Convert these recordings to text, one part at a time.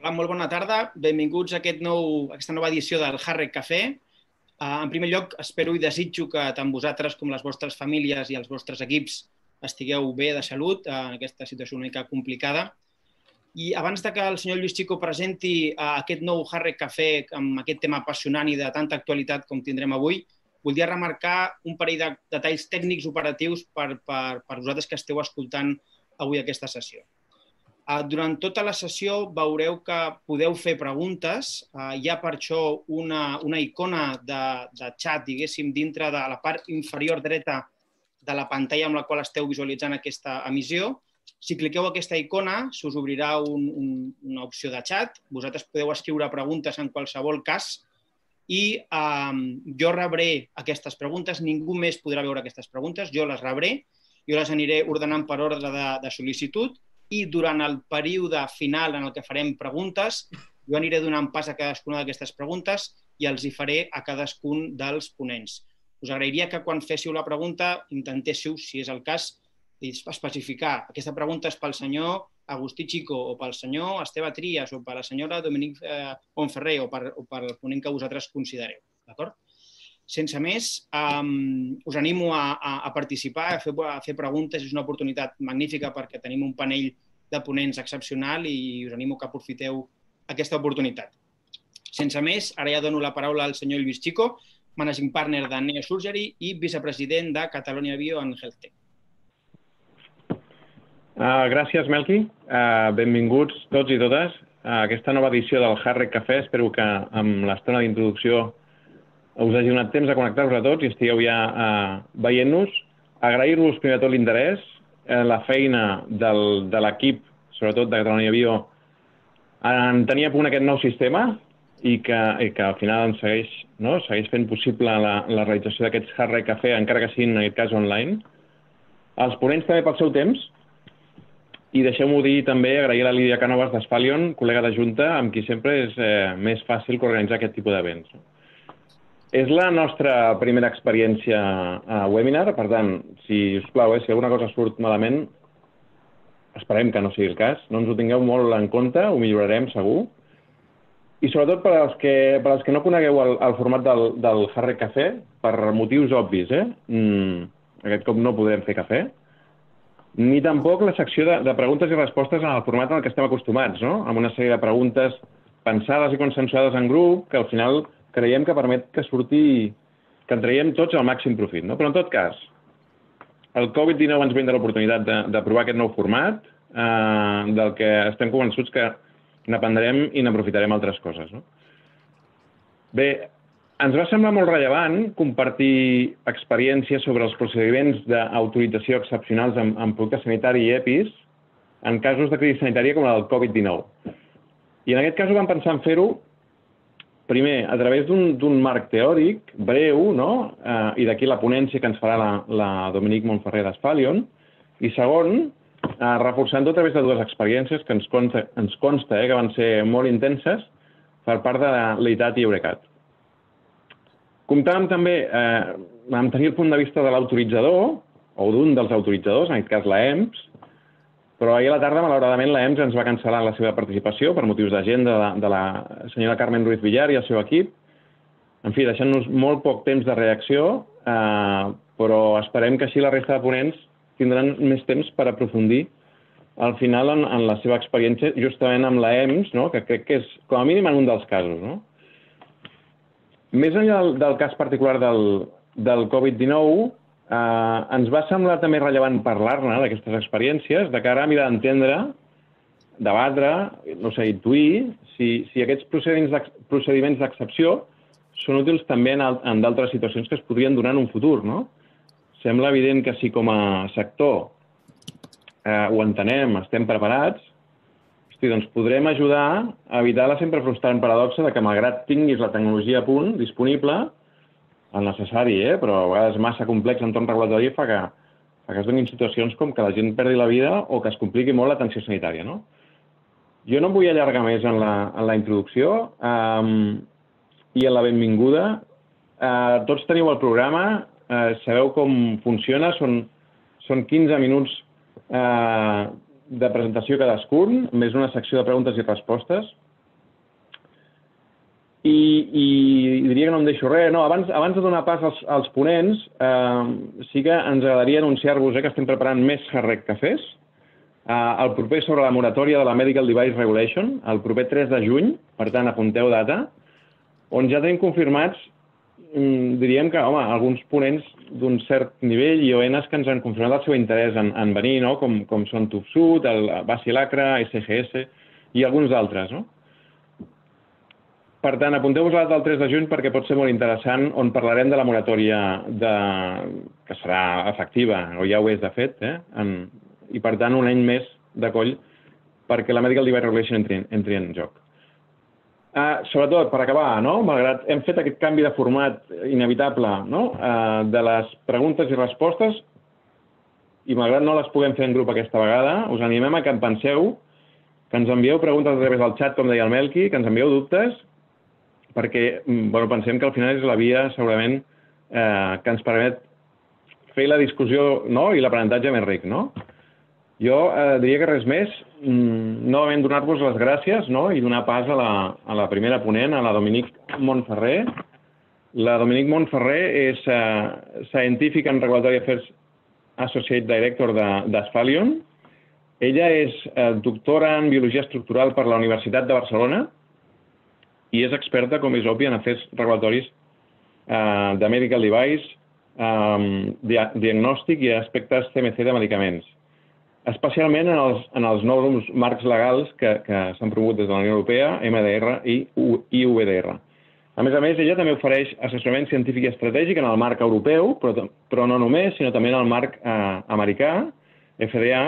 Hola, molt bona tarda. Benvinguts a aquest nou, aquesta nova edició del Harrec Cafè. Uh, en primer lloc, espero i desitjo que tant vosaltres com les vostres famílies i els vostres equips estigueu bé de salut uh, en aquesta situació una mica complicada. I abans de que el senyor Lluís Chico presenti uh, aquest nou Harrec Cafè amb aquest tema apassionant i de tanta actualitat com tindrem avui, voldria remarcar un parell de detalls tècnics operatius per, per, per vosaltres que esteu escoltant avui aquesta sessió. Uh, durant tota la sessió veureu que podeu fer preguntes. Uh, hi ha per això una, una icona de, de xat, diguéssim, dintre de la part inferior dreta de la pantalla amb la qual esteu visualitzant aquesta emissió. Si cliqueu aquesta icona, s'us obrirà un, un, una opció de xat. Vosaltres podeu escriure preguntes en qualsevol cas i um, jo rebré aquestes preguntes, ningú més podrà veure aquestes preguntes, jo les rebré, jo les aniré ordenant per ordre de, de sol·licitud i durant el període final en el que farem preguntes, jo aniré donant pas a cadascuna d'aquestes preguntes i els hi faré a cadascun dels ponents. Us agrairia que quan féssiu la pregunta intentéssiu, si és el cas, especificar. Aquesta pregunta és pel senyor Agustí Chico o pel senyor Esteve Trias o per la senyora Dominic eh, o per, o per el ponent que vosaltres considereu. D'acord? Sense més, um, us animo a, a, a participar, a fer, a fer preguntes. És una oportunitat magnífica perquè tenim un panell de ponents excepcional i us animo que aprofiteu aquesta oportunitat. Sense més, ara ja dono la paraula al senyor Lluís Chico, managing partner de Neosurgery i vicepresident de Catalonia Bio and Health Tech. Uh, gràcies, Melqui. Uh, benvinguts tots i totes a aquesta nova edició del Harrec Cafè. Espero que amb l'estona d'introducció us hagi donat temps de connectar-vos a tots i estigueu ja uh, veient-nos. Agrair-vos primer de tot l'interès, uh, la feina del, de l'equip, sobretot de Catalunya Bio, en tenir a punt aquest nou sistema i que, i que al final ens segueix, no? segueix fent possible la, la realització d'aquests Harrec Cafè, encara que siguin en aquest cas online. Els ponents també pel seu temps, i deixeu-m'ho dir també, agrair a la Lídia Cànovas d'Espalion, col·lega de Junta, amb qui sempre és eh, més fàcil organitzar aquest tipus d'events. És la nostra primera experiència a webinar, per tant, si us plau, eh, si alguna cosa surt malament, esperem que no sigui el cas, no ens ho tingueu molt en compte, ho millorarem segur. I sobretot per als que, per als que no conegueu el, el format del, del Harry Café, per motius obvis, eh? Mm, aquest cop no podrem fer cafè, ni tampoc la secció de, de preguntes i respostes en el format en el que estem acostumats, no? amb una sèrie de preguntes pensades i consensuades en grup, que al final creiem que permet que surti, que en traiem tots el màxim profit. No? Però en tot cas, el Covid-19 ens brinda l'oportunitat de, de provar aquest nou format, eh, del que estem convençuts que n'aprendrem i n'aprofitarem altres coses. No? Bé, ens va semblar molt rellevant compartir experiències sobre els procediments d'autorització excepcionals en, en producte sanitari i EPIs en casos de crisi sanitària com la del Covid-19. I en aquest cas ho vam pensar en fer-ho primer, a través d'un marc teòric breu, no? eh, i d'aquí la ponència que ens farà la, la Dominique Montferrer d'Espalion, i segon, eh, reforçant-ho a través de dues experiències que ens consta, ens consta eh, que van ser molt intenses per part de l'ITAT i Eurecat. Comptàvem també eh, amb tenir el punt de vista de l'autoritzador, o d'un dels autoritzadors, en aquest cas l'EMS, però ahir a la tarda, malauradament, l'EMS ens va cancel·lar la seva participació per motius d'agenda de, de la senyora Carmen Ruiz Villar i el seu equip. En fi, deixant-nos molt poc temps de reacció, eh, però esperem que així la resta de ponents tindran més temps per aprofundir al final en, en la seva experiència justament amb l'EMS, no? que crec que és, com a mínim, en un dels casos. No? Més enllà del, del cas particular del, del Covid-19, eh, ens va semblar també rellevant parlar-ne d'aquestes experiències de cara a mirar d'entendre, debatre, no sé, intuir, si, si aquests procediments d'excepció són útils també en, en d'altres situacions que es podrien donar en un futur, no? Sembla evident que si com a sector eh, ho entenem, estem preparats, Hosti, doncs podrem ajudar a evitar la sempre frustrant paradoxa de que malgrat tinguis la tecnologia a punt, disponible, el necessari, eh? però a vegades massa complex entorn regulatori fa que, fa que es donin situacions com que la gent perdi la vida o que es compliqui molt l'atenció sanitària. No? Jo no em vull allargar més en la, en la introducció um, i en la benvinguda. Uh, tots teniu el programa, uh, sabeu com funciona, són, són 15 minuts uh, de presentació cadascun, més una secció de preguntes i respostes. I, i diria que no em deixo res. No, abans, abans de donar pas als, als ponents, eh, sí que ens agradaria anunciar-vos eh, que estem preparant més Harrec Cafès. Eh, el proper sobre la moratòria de la Medical Device Regulation, el proper 3 de juny, per tant, apunteu data, on ja tenim confirmats, mm, diríem que, home, alguns ponents d'un cert nivell i ONs que ens han confirmat el seu interès en, en venir, no? com, com són Tufsud, el Basilacra, SGS i alguns d'altres, no? Per tant, apunteu-vos la del 3 de juny perquè pot ser molt interessant, on parlarem de la moratòria de... que serà efectiva, o ja ho és de fet, eh? en... i per tant un any més de coll perquè la Medical Device Regulation entri, entri en joc. Uh, sobretot, per acabar, no? malgrat hem fet aquest canvi de format inevitable no? uh, de les preguntes i respostes, i malgrat no les puguem fer en grup aquesta vegada, us animem a que en penseu, que ens envieu preguntes a través del xat, com deia el Melqui, que ens envieu dubtes, perquè mm, bueno, pensem que al final és la via segurament eh, que ens permet fer la discussió no? i l'aprenentatge més ric. No? Jo eh, diria que res més, mm, novament donar-vos les gràcies no? i donar pas a la, a la primera ponent, a la Dominique Montferrer. La Dominique Montferrer és eh, Scientific and Regulatory Affairs Associate Director d'Asphalion. Ella és eh, doctora en Biologia Estructural per la Universitat de Barcelona, i és experta, com és obvi, en afers regulatoris eh, de medical device, eh, dia diagnòstic i aspectes CMC de medicaments, especialment en els, en els nous marcs legals que, que s'han promogut des de la Unió Europea, MDR i UVDR. A més a més, ella també ofereix assessorament científic i estratègic en el marc europeu, però, però no només, sinó també en el marc eh, americà, FDA,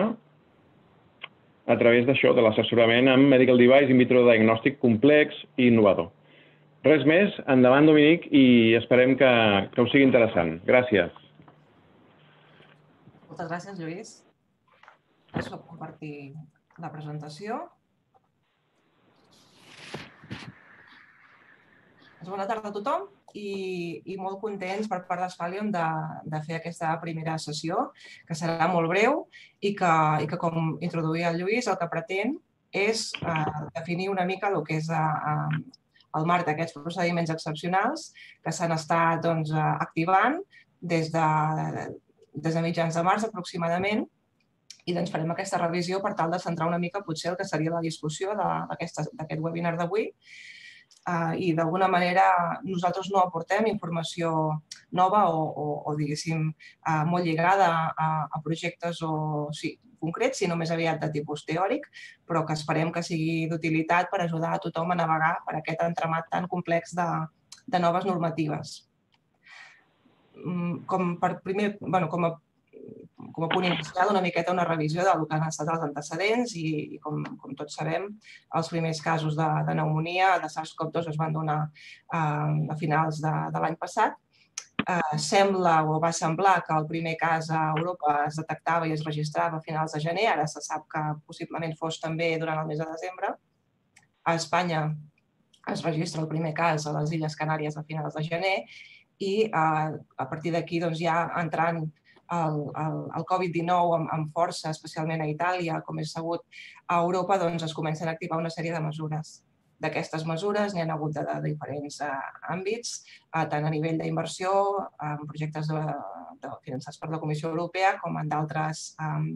a través d'això, de l'assessorament amb medical device in vitro diagnòstic complex i innovador. Res més, endavant Dominic, i esperem que, que us sigui interessant. Gràcies. Moltes gràcies, Lluís. Passo compartir la presentació. Bona tarda a tothom i, i molt contents per part d'Asphalion de, de fer aquesta primera sessió, que serà molt breu i que, i que com introduïa el Lluís, el que pretén és eh, definir una mica el que és eh, el marc d'aquests procediments excepcionals que s'han estat doncs, activant des de, des de mitjans de març aproximadament. I doncs farem aquesta revisió per tal de centrar una mica potser el que seria la discussió d'aquest webinar d'avui eh, i d'alguna manera nosaltres no aportem informació nova o, o, o diguéssim, eh, molt lligada a, a projectes o, sí, concrets, sinó més aviat de tipus teòric, però que esperem que sigui d'utilitat per ajudar a tothom a navegar per aquest entramat tan complex de, de noves normatives. Mm, com, per primer, bueno, com a com a punt inicial, una miqueta una revisió del que han estat els antecedents i, i com, com tots sabem, els primers casos de, de pneumonia de SARS-CoV-2 es van donar eh, a finals de, de l'any passat. Eh, sembla o va semblar que el primer cas a Europa es detectava i es registrava a finals de gener, ara se sap que possiblement fos també durant el mes de desembre. A Espanya es registra el primer cas a les Illes Canàries a finals de gener i eh, a partir d'aquí doncs, ja entrant el, el, el Covid-19 amb, amb força, especialment a Itàlia, com és sabut, a Europa doncs, es comencen a activar una sèrie de mesures. D'aquestes mesures n'hi ha hagut de, de diferents uh, àmbits, uh, tant a nivell d'inversió, en projectes de, de, finançats per la Comissió Europea, com en d'altres um,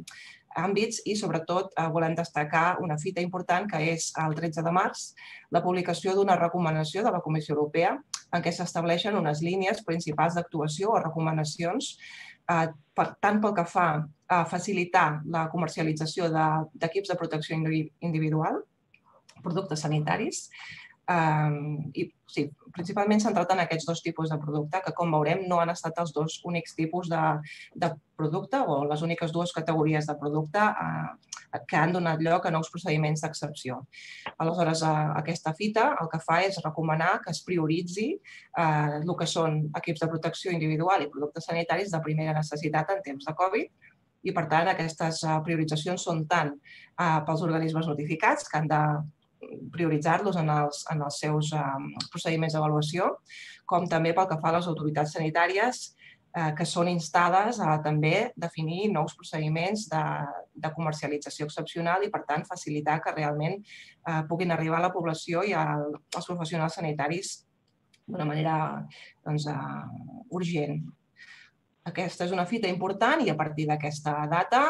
àmbits i, sobretot, eh, volem destacar una fita important que és el 13 de març, la publicació d'una recomanació de la Comissió Europea en què s'estableixen unes línies principals d'actuació o recomanacions eh, per, tant pel que fa a facilitar la comercialització d'equips de, de protecció individual, productes sanitaris, Um, I sí, principalment centrat en aquests dos tipus de producte, que com veurem no han estat els dos únics tipus de, de producte o les úniques dues categories de producte uh, que han donat lloc a nous procediments d'excepció. Aleshores, uh, aquesta fita el que fa és recomanar que es prioritzi uh, el que són equips de protecció individual i productes sanitaris de primera necessitat en temps de Covid i, per tant, aquestes prioritzacions són tant uh, pels organismes notificats, que han de prioritzar-los en, els, en els seus um, procediments d'avaluació, com també pel que fa a les autoritats sanitàries eh, que són instades a també definir nous procediments de, de comercialització excepcional i, per tant, facilitar que realment eh, puguin arribar a la població i al, als professionals sanitaris d'una manera doncs, uh, urgent. Aquesta és una fita important i a partir d'aquesta data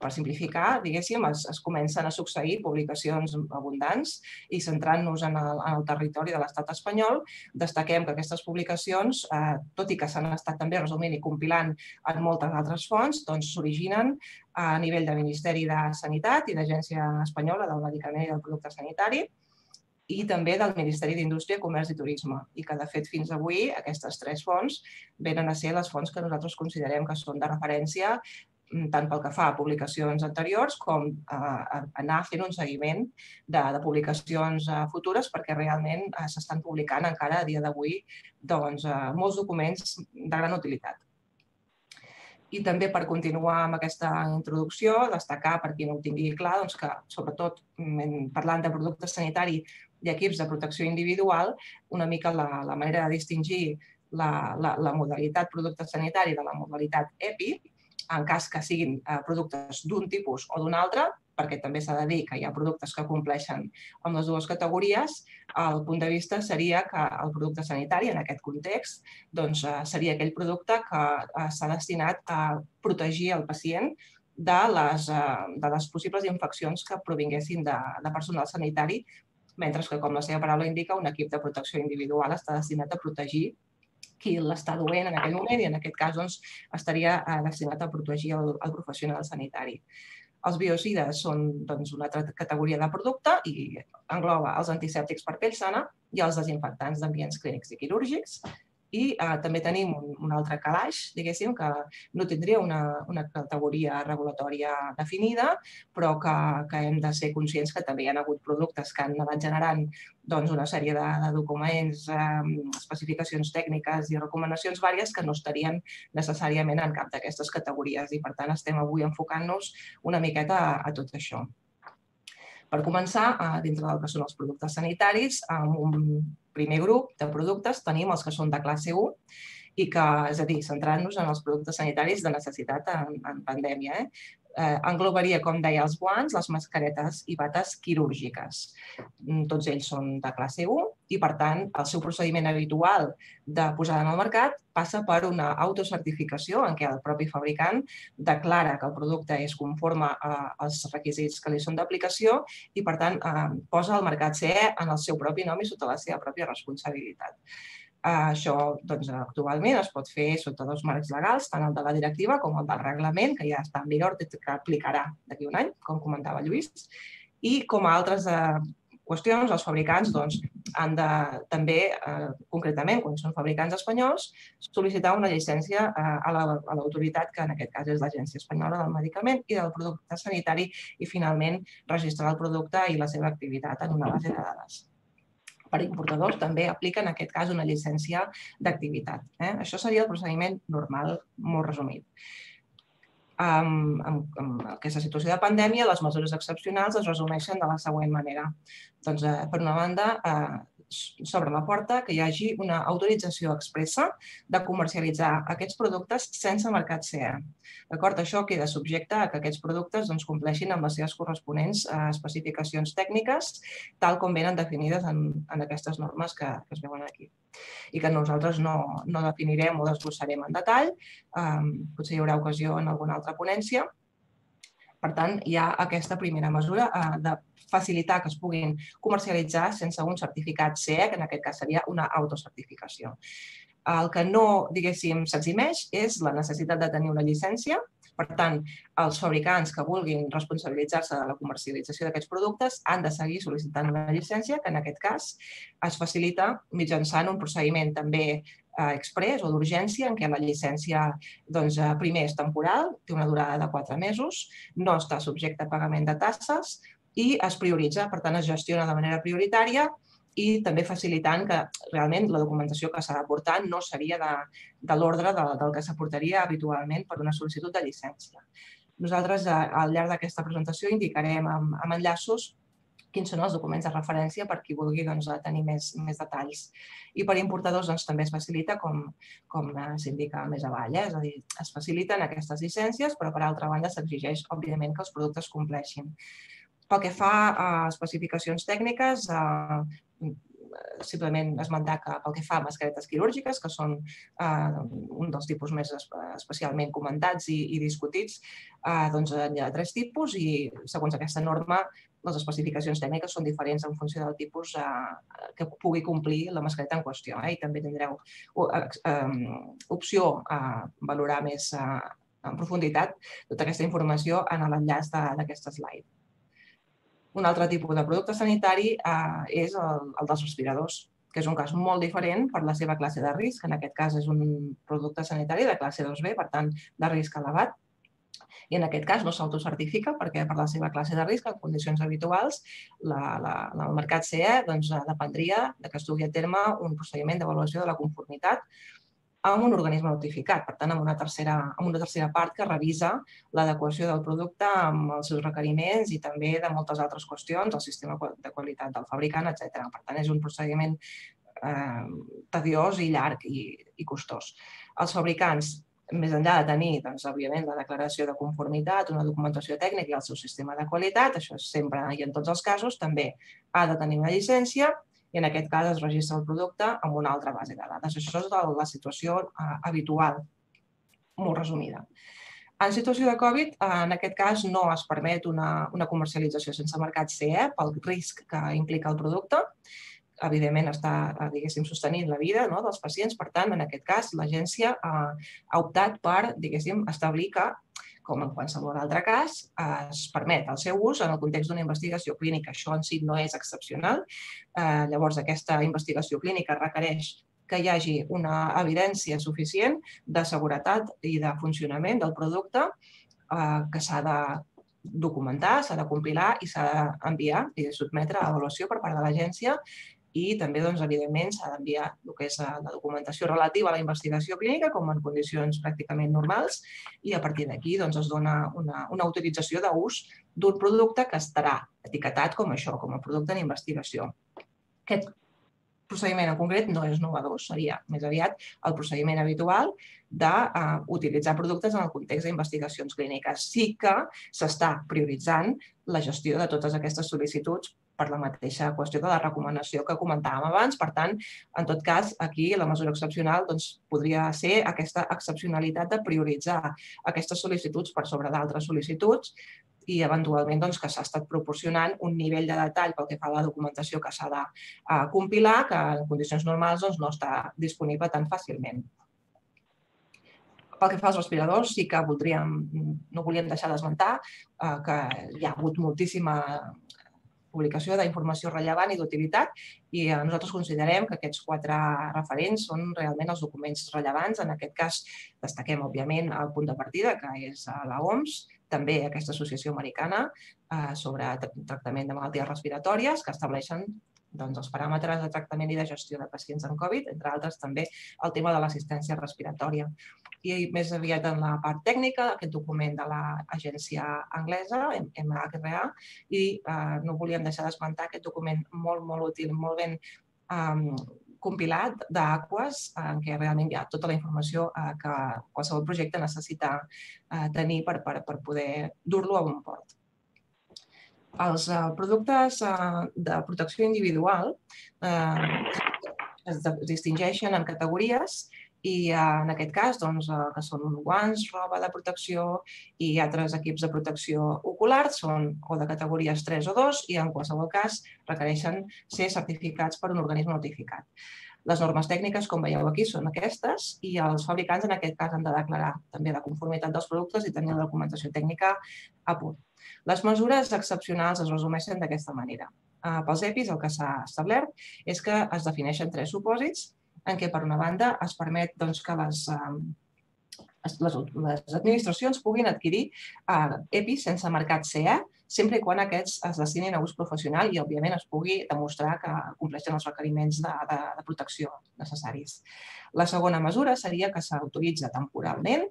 per simplificar, diguéssim, es, es comencen a succeir publicacions abundants i centrant-nos en, el, en el territori de l'estat espanyol, destaquem que aquestes publicacions, eh, tot i que s'han estat també resumint i compilant en moltes altres fonts, doncs s'originen a nivell de Ministeri de Sanitat i d'Agència Espanyola del Medicament i del Producte Sanitari, i també del Ministeri d'Indústria, Comerç i Turisme. I que, de fet, fins avui aquestes tres fonts venen a ser les fonts que nosaltres considerem que són de referència Mm, tant pel que fa a publicacions anteriors com a, anar fent un seguiment de, de publicacions uh, futures perquè realment uh, s'estan publicant encara a dia d'avui doncs, uh, molts documents de gran utilitat. I també per continuar amb aquesta introducció, destacar, per qui no ho tingui clar, doncs que sobretot mm, parlant de producte sanitari i equips de protecció individual, una mica la, la manera de distingir la, la, la modalitat producte sanitari de la modalitat EPI en cas que siguin eh, productes d'un tipus o d'un altre, perquè també s'ha de dir que hi ha productes que compleixen amb les dues categories, el punt de vista seria que el producte sanitari, en aquest context, doncs, eh, seria aquell producte que eh, s'ha destinat a protegir el pacient de les, de les possibles infeccions que provinguessin de, de personal sanitari, mentre que, com la seva paraula indica, un equip de protecció individual està destinat a protegir qui l'està duent en aquell moment i en aquest cas doncs, estaria eh, destinat a protegir el, el professional sanitari. Els biocides són doncs, una altra categoria de producte i engloba els antisèptics per pell sana i els desinfectants d'ambients clínics i quirúrgics i eh, també tenim un, un altre calaix, diguéssim, que no tindria una, una categoria regulatòria definida, però que, que hem de ser conscients que també hi ha hagut productes que han anat generant doncs, una sèrie de, de documents, eh, especificacions tècniques i recomanacions vàries que no estarien necessàriament en cap d'aquestes categories i, per tant, estem avui enfocant-nos una miqueta a, a tot això. Per començar, eh, dintre del que són els productes sanitaris, amb un primer grup de productes tenim els que són de classe 1 i que, és a dir, centrant-nos en els productes sanitaris de necessitat en, en pandèmia. Eh? Eh, englobaria, com deia, els guants, les mascaretes i bates quirúrgiques. Mm, tots ells són de classe 1 i, per tant, el seu procediment habitual de posada en el mercat passa per una autocertificació en què el propi fabricant declara que el producte és conforme als requisits que li són d'aplicació i, per tant, eh, posa el mercat CE en el seu propi nom i sota la seva pròpia responsabilitat. Això doncs, actualment es pot fer sota dos marcs legals, tant el de la directiva com el del reglament, que ja està en vigor, que aplicarà d'aquí un any, com comentava Lluís, i com a altres eh, qüestions, els fabricants doncs, han de també, eh, concretament, quan són fabricants espanyols, sol·licitar una llicència eh, a l'autoritat, la, que en aquest cas és l'Agència Espanyola del Medicament i del Producte Sanitari, i finalment registrar el producte i la seva activitat en una base de dades per importadors també aplica en aquest cas una llicència d'activitat. Eh? Això seria el procediment normal, molt resumit. Um, en, en aquesta situació de pandèmia, les mesures excepcionals es resumeixen de la següent manera. Doncs, eh, per una banda, eh, s'obre la porta que hi hagi una autorització expressa de comercialitzar aquests productes sense mercat CE. D'acord? Això queda subjecte a que aquests productes doncs, compleixin amb les seves corresponents eh, especificacions tècniques, tal com venen definides en, en aquestes normes que, que es veuen aquí. I que nosaltres no, no definirem o desglossarem en detall. Um, potser hi haurà ocasió en alguna altra ponència, per tant, hi ha aquesta primera mesura eh, de facilitar que es puguin comercialitzar sense un certificat CE, que en aquest cas seria una autocertificació. El que no, diguéssim, s'eximeix és la necessitat de tenir una llicència. Per tant, els fabricants que vulguin responsabilitzar-se de la comercialització d'aquests productes han de seguir sol·licitant una llicència, que en aquest cas es facilita mitjançant un procediment també eh, express o d'urgència en què la llicència doncs, eh, primer és temporal, té una durada de quatre mesos, no està subjecte a pagament de tasses i es prioritza, per tant es gestiona de manera prioritària i també facilitant que realment la documentació que s'ha d'aportar no seria de, de l'ordre de, del que s'aportaria habitualment per una sol·licitud de llicència. Nosaltres, eh, al llarg d'aquesta presentació, indicarem amb, amb enllaços quins són els documents de referència per qui vulgui doncs, tenir més, més detalls. I per importadors doncs, també es facilita, com, com s'indica més avall, eh? és a dir, es faciliten aquestes llicències, però per altra banda s'exigeix, òbviament, que els productes compleixin. Pel que fa a especificacions tècniques, eh, simplement esmentar que pel que fa a mascaretes quirúrgiques, que són eh, un dels tipus més especialment comentats i, i discutits, eh, doncs hi ha tres tipus i segons aquesta norma les especificacions tècniques són diferents en funció del tipus eh, que pugui complir la mascareta en qüestió. Eh? I també tindreu opció a valorar més uh, en profunditat tota aquesta informació en l'enllaç d'aquest slide. Un altre tipus de producte sanitari eh, és el, el dels respiradors, que és un cas molt diferent per la seva classe de risc. En aquest cas és un producte sanitari de classe 2B, per tant, de risc elevat, i en aquest cas no s'autocertifica perquè per la seva classe de risc, en condicions habituals, la, la, el mercat CE doncs, dependria de que es dugui a terme un procediment d'avaluació de la conformitat amb un organisme notificat, per tant, amb una tercera, amb una tercera part que revisa l'adequació del producte amb els seus requeriments i també de moltes altres qüestions, el sistema de qualitat del fabricant, etc. Per tant, és un procediment eh, tediós i llarg i, i costós. Els fabricants més enllà de tenir, doncs, òbviament, la declaració de conformitat, una documentació tècnica i el seu sistema de qualitat, això és sempre i en tots els casos, també ha de tenir una llicència i en aquest cas es registra el producte amb una altra base de dades. Això és la situació eh, habitual, molt resumida. En situació de Covid, eh, en aquest cas no es permet una, una comercialització sense mercat CE pel risc que implica el producte. Evidentment està, eh, diguéssim, sostenint la vida no, dels pacients. Per tant, en aquest cas, l'agència ha, ha optat per, diguéssim, establir que com en qualsevol altre cas, es permet el seu ús en el context d'una investigació clínica. Això en si no és excepcional. Eh, llavors, aquesta investigació clínica requereix que hi hagi una evidència suficient de seguretat i de funcionament del producte eh, que s'ha de documentar, s'ha de compilar i s'ha d'enviar i de sotmetre a avaluació per part de l'agència i també, doncs, evidentment, s'ha d'enviar el que és eh, la documentació relativa a la investigació clínica, com en condicions pràcticament normals, i a partir d'aquí doncs, es dona una, una autorització d'ús d'un producte que estarà etiquetat com això, com a producte d'investigació. Aquest procediment en concret no és novedor, seria més aviat el procediment habitual d'utilitzar uh, productes en el context d'investigacions clíniques. Sí que s'està prioritzant la gestió de totes aquestes sol·licituds per la mateixa qüestió de la recomanació que comentàvem abans. Per tant, en tot cas, aquí la mesura excepcional doncs, podria ser aquesta excepcionalitat de prioritzar aquestes sol·licituds per sobre d'altres sol·licituds i eventualment doncs, que s'ha estat proporcionant un nivell de detall pel que fa a la documentació que s'ha de uh, compilar, que en condicions normals doncs, no està disponible tan fàcilment. Pel que fa als respiradors, sí que voldríem, no volíem deixar d'esmentar eh, que hi ha hagut moltíssima publicació d'informació rellevant i d'utilitat i eh, nosaltres considerem que aquests quatre referents són realment els documents rellevants. En aquest cas destaquem, òbviament, el punt de partida, que és eh, la OMS, també aquesta associació americana eh, sobre tractament de malalties respiratòries, que estableixen doncs, els paràmetres de tractament i de gestió de pacients amb Covid, entre altres també el tema de l'assistència respiratòria. I més aviat en la part tècnica, aquest document de l'agència anglesa, MHRA, i eh, no volíem deixar d'esmentar aquest document molt, molt útil, molt ben eh, compilat d'Aquas, en què realment hi ha tota la informació eh, que qualsevol projecte necessita eh, tenir per, per, per poder dur-lo a un port. Els uh, productes uh, de protecció individual uh, es distingeixen en categories i en aquest cas doncs, que són guants, roba de protecció i altres equips de protecció ocular són o de categories 3 o 2 i en qualsevol cas requereixen ser certificats per un organisme notificat. Les normes tècniques, com veieu aquí, són aquestes i els fabricants en aquest cas han de declarar també la conformitat dels productes i tenir la documentació tècnica a punt. Les mesures excepcionals es resumeixen d'aquesta manera. Uh, pels EPIs el que s'ha establert és que es defineixen tres supòsits en què, per una banda, es permet doncs, que les, uh, les, les administracions puguin adquirir uh, EPIs sense mercat CE, sempre i quan aquests es destinin a ús professional i, òbviament, es pugui demostrar que compleixen els requeriments de, de, de protecció necessaris. La segona mesura seria que s'autoritza temporalment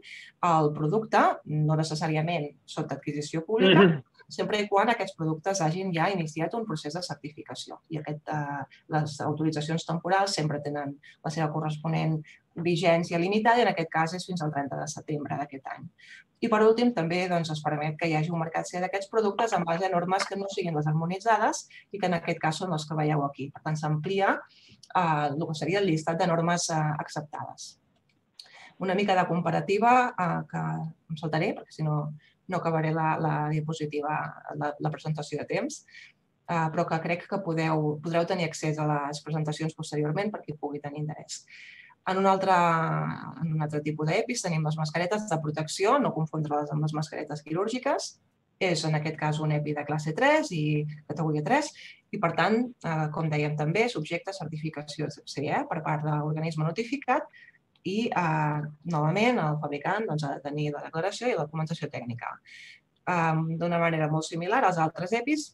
el producte, no necessàriament sota adquisició pública, mm -hmm. sempre i quan aquests productes hagin ja iniciat un procés de certificació. I aquest, eh, les autoritzacions temporals sempre tenen la seva corresponent vigència limitada i en aquest cas és fins al 30 de setembre d'aquest any. I per últim també doncs, es permet que hi hagi un mercat d'aquests productes en base a normes que no siguin les harmonitzades i que en aquest cas són les que veieu aquí. Per tant, s'amplia eh, el que seria el llistat de normes eh, acceptades. Una mica de comparativa eh, que em saltaré perquè si no no acabaré la, la diapositiva, la, la presentació de temps, eh, però que crec que podeu, podreu tenir accés a les presentacions posteriorment perquè pugui tenir interès. En un altre, en un altre tipus d'EPIs tenim les mascaretes de protecció, no confondre-les amb les mascaretes quirúrgiques. És en aquest cas un EPI de classe 3 i categoria 3 i, per tant, eh, com dèiem també, subjecte a certificació CE per part de l'organisme notificat i, eh, novament, el fabricant doncs, ha de tenir la declaració i la documentació tècnica. Um, D'una manera molt similar als altres EPIs,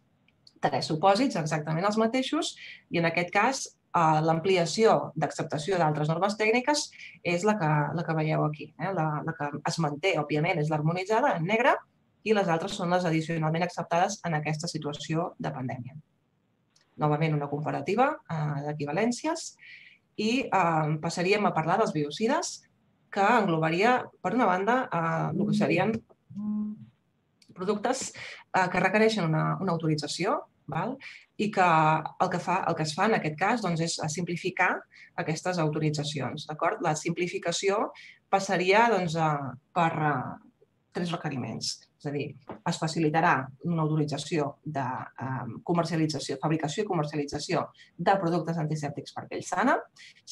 tres supòsits exactament els mateixos i, en aquest cas, l'ampliació d'acceptació d'altres normes tècniques és la que, la que veieu aquí. Eh? La, la que es manté, òbviament, és l'harmonitzada en negre i les altres són les addicionalment acceptades en aquesta situació de pandèmia. Novament, una comparativa eh, d'equivalències i eh, passaríem a parlar dels biocides, que englobaria, per una banda, eh, el que serien productes eh, que requereixen una, una autorització val? i que el que, fa, el que es fa en aquest cas doncs, és simplificar aquestes autoritzacions. La simplificació passaria doncs, a, per a, tres requeriments. És a dir, es facilitarà una autorització de comercialització, fabricació i comercialització de productes antisèptics per pell sana,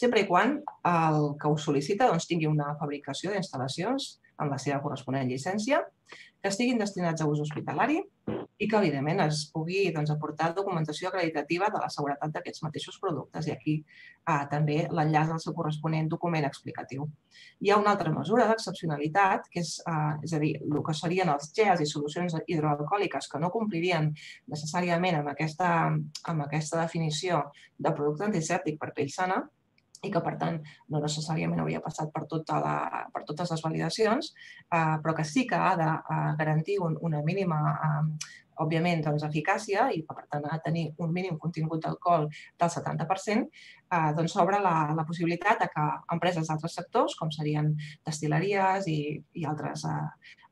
sempre i quan el que ho sol·licita doncs, tingui una fabricació d'instal·lacions amb la seva corresponent llicència, que estiguin destinats a ús hospitalari i que, evidentment, es pugui doncs, aportar documentació acreditativa de la seguretat d'aquests mateixos productes. I aquí ah, també l'enllaç al seu corresponent document explicatiu. Hi ha una altra mesura d'excepcionalitat, que és, ah, és a dir, el que serien els gels i solucions hidroalcohòliques que no complirien necessàriament amb aquesta, amb aquesta definició de producte antisèptic per pell sana, i que, per tant, no necessàriament hauria passat per, tota la, per totes les validacions, eh, però que sí que ha de eh, garantir un, una mínima, eh, òbviament, doncs, eficàcia i per tant, ha de tenir un mínim contingut d'alcohol del 70%, eh, doncs s'obre la, la possibilitat de que empreses d'altres sectors, com serien destileries i, i altres eh,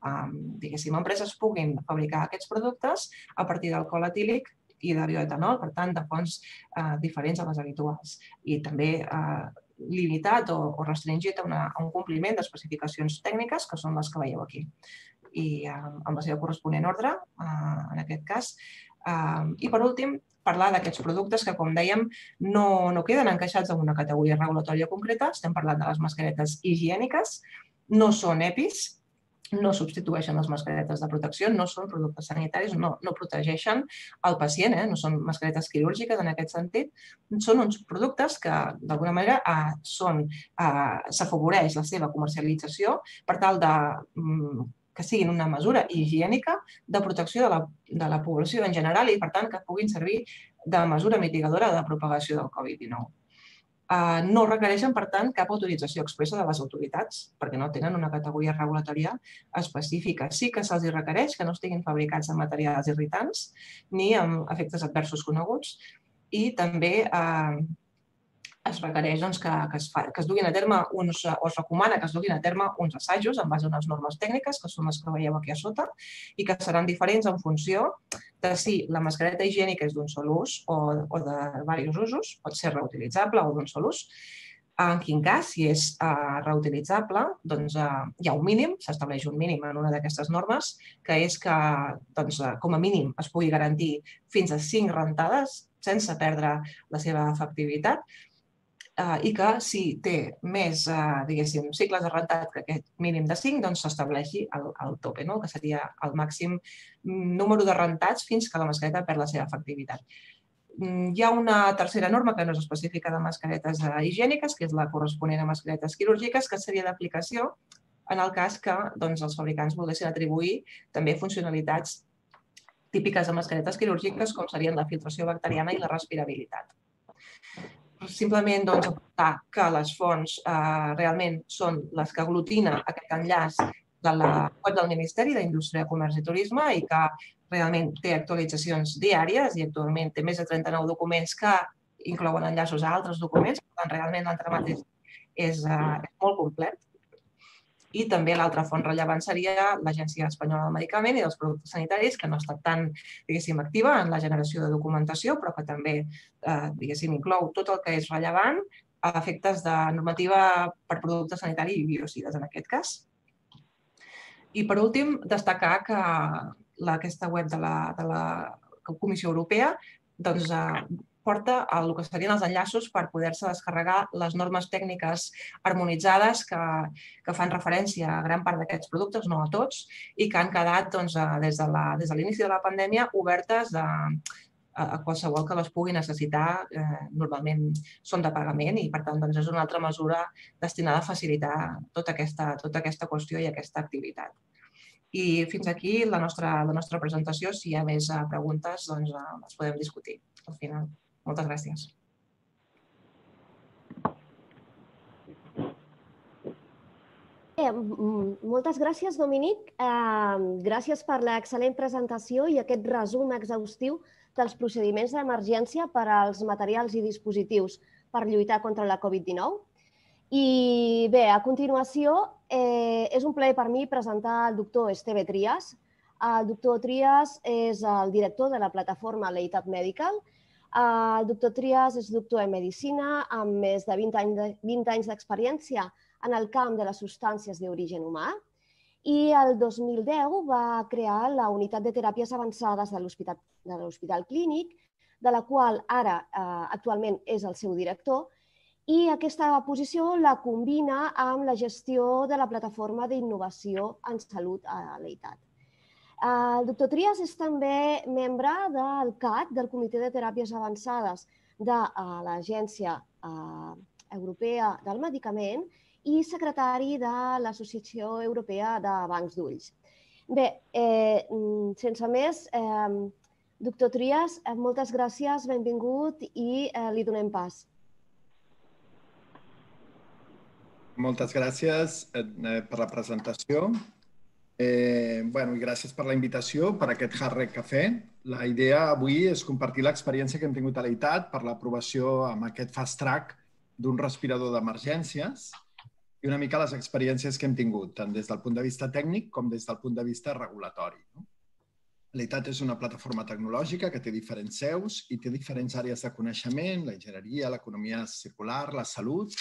eh, diguéssim, empreses, puguin fabricar aquests productes a partir d'alcohol etílic i de bioetanol, per tant, de fonts eh, diferents a les habituals. I també eh, limitat o, o restringit a, una, a un compliment d'especificacions tècniques, que són les que veieu aquí. I eh, amb la seva corresponent ordre, eh, en aquest cas. Eh, I, per últim, parlar d'aquests productes que, com dèiem, no, no queden encaixats en una categoria regulatòria concreta. Estem parlant de les mascaretes higièniques, no són EPIs, no substitueixen les mascaretes de protecció, no són productes sanitaris, no, no protegeixen el pacient, eh? no són mascaretes quirúrgiques en aquest sentit, són uns productes que d'alguna manera eh, són, eh, s'afavoreix la seva comercialització per tal de mm, que siguin una mesura higiènica de protecció de la, de la població en general i, per tant, que puguin servir de mesura mitigadora de propagació del Covid-19. Eh, no requereixen, per tant, cap autorització expressa de les autoritats, perquè no tenen una categoria regulatòria específica. Sí que se'ls requereix que no estiguin fabricats amb materials irritants ni amb efectes adversos coneguts i també eh, es requereix doncs, que, que, es fa, que es duguin a terme uns, o es recomana que es duguin a terme uns assajos en base a unes normes tècniques, que són les que veieu aquí a sota, i que seran diferents en funció de si la mascareta higiènica és d'un sol ús o, o de diversos usos, pot ser reutilitzable o d'un sol ús, en quin cas, si és uh, reutilitzable, doncs uh, hi ha un mínim, s'estableix un mínim en una d'aquestes normes, que és que, doncs, uh, com a mínim, es pugui garantir fins a cinc rentades sense perdre la seva efectivitat, eh, i que si té més, eh, diguéssim, cicles de rentat que aquest mínim de 5, doncs s'estableixi el, el tope, no? que seria el màxim número de rentats fins que la mascareta perd la seva efectivitat. Mm, hi ha una tercera norma que no és específica de mascaretes eh, higièniques, que és la corresponent a mascaretes quirúrgiques, que seria d'aplicació en el cas que doncs, els fabricants volguessin atribuir també funcionalitats típiques de mascaretes quirúrgiques, com serien la filtració bacteriana i la respirabilitat simplement doncs, aportar que les fonts eh, realment són les que aglutina aquest enllaç de la web del Ministeri d'Indústria, Comerç i Turisme i que realment té actualitzacions diàries i actualment té més de 39 documents que inclouen enllaços a altres documents, per tant, realment l'entramat és, és, uh, és molt complet. I també l'altra font rellevant seria l'Agència Espanyola del Medicament i dels Productes Sanitaris, que no ha estat tan, diguéssim, activa en la generació de documentació, però que també, eh, diguéssim, inclou tot el que és rellevant a efectes de normativa per producte sanitari i biocides, en aquest cas. I, per últim, destacar que la, aquesta web de la, de la Comissió Europea doncs, eh, porta el que serien els enllaços per poder-se descarregar les normes tècniques harmonitzades que, que fan referència a gran part d'aquests productes, no a tots, i que han quedat doncs, des de l'inici de, de la pandèmia obertes de, a, a qualsevol que les pugui necessitar. Eh, normalment són de pagament i, per tant, doncs, és una altra mesura destinada a facilitar tota aquesta, tota aquesta qüestió i aquesta activitat. I fins aquí la nostra, la nostra presentació. Si hi ha més eh, preguntes, doncs eh, les podem discutir al final. Moltes gràcies. Eh, moltes gràcies, Dominic. Eh, gràcies per l'excel·lent presentació i aquest resum exhaustiu dels procediments d'emergència per als materials i dispositius per lluitar contra la Covid-19. I bé, a continuació, eh, és un plaer per mi presentar el doctor Esteve Trias. El doctor Trias és el director de la plataforma Leitat Medical el doctor Trias és doctor en Medicina amb més de 20 anys, de, 20 anys d'experiència en el camp de les substàncies d'origen humà i el 2010 va crear la unitat de teràpies avançades de l'Hospital Clínic, de la qual ara eh, actualment és el seu director, i aquesta posició la combina amb la gestió de la plataforma d'innovació en salut a l'EITAT. El doctor Trias és també membre del CAT, del Comitè de Teràpies Avançades de uh, l'Agència uh, Europea del Medicament i secretari de l'Associació Europea de Bancs d'Ulls. Bé, eh, sense més, eh, doctor Trias, eh, moltes gràcies, benvingut i eh, li donem pas. Moltes gràcies eh, per la presentació. Eh, bueno, i gràcies per la invitació, per aquest Hard Cafè. La idea avui és compartir l'experiència que hem tingut a l'EITAT per l'aprovació amb aquest fast track d'un respirador d'emergències i una mica les experiències que hem tingut, tant des del punt de vista tècnic com des del punt de vista regulatori. No? L'EITAT és una plataforma tecnològica que té diferents seus i té diferents àrees de coneixement, la enginyeria, l'economia circular, la salut,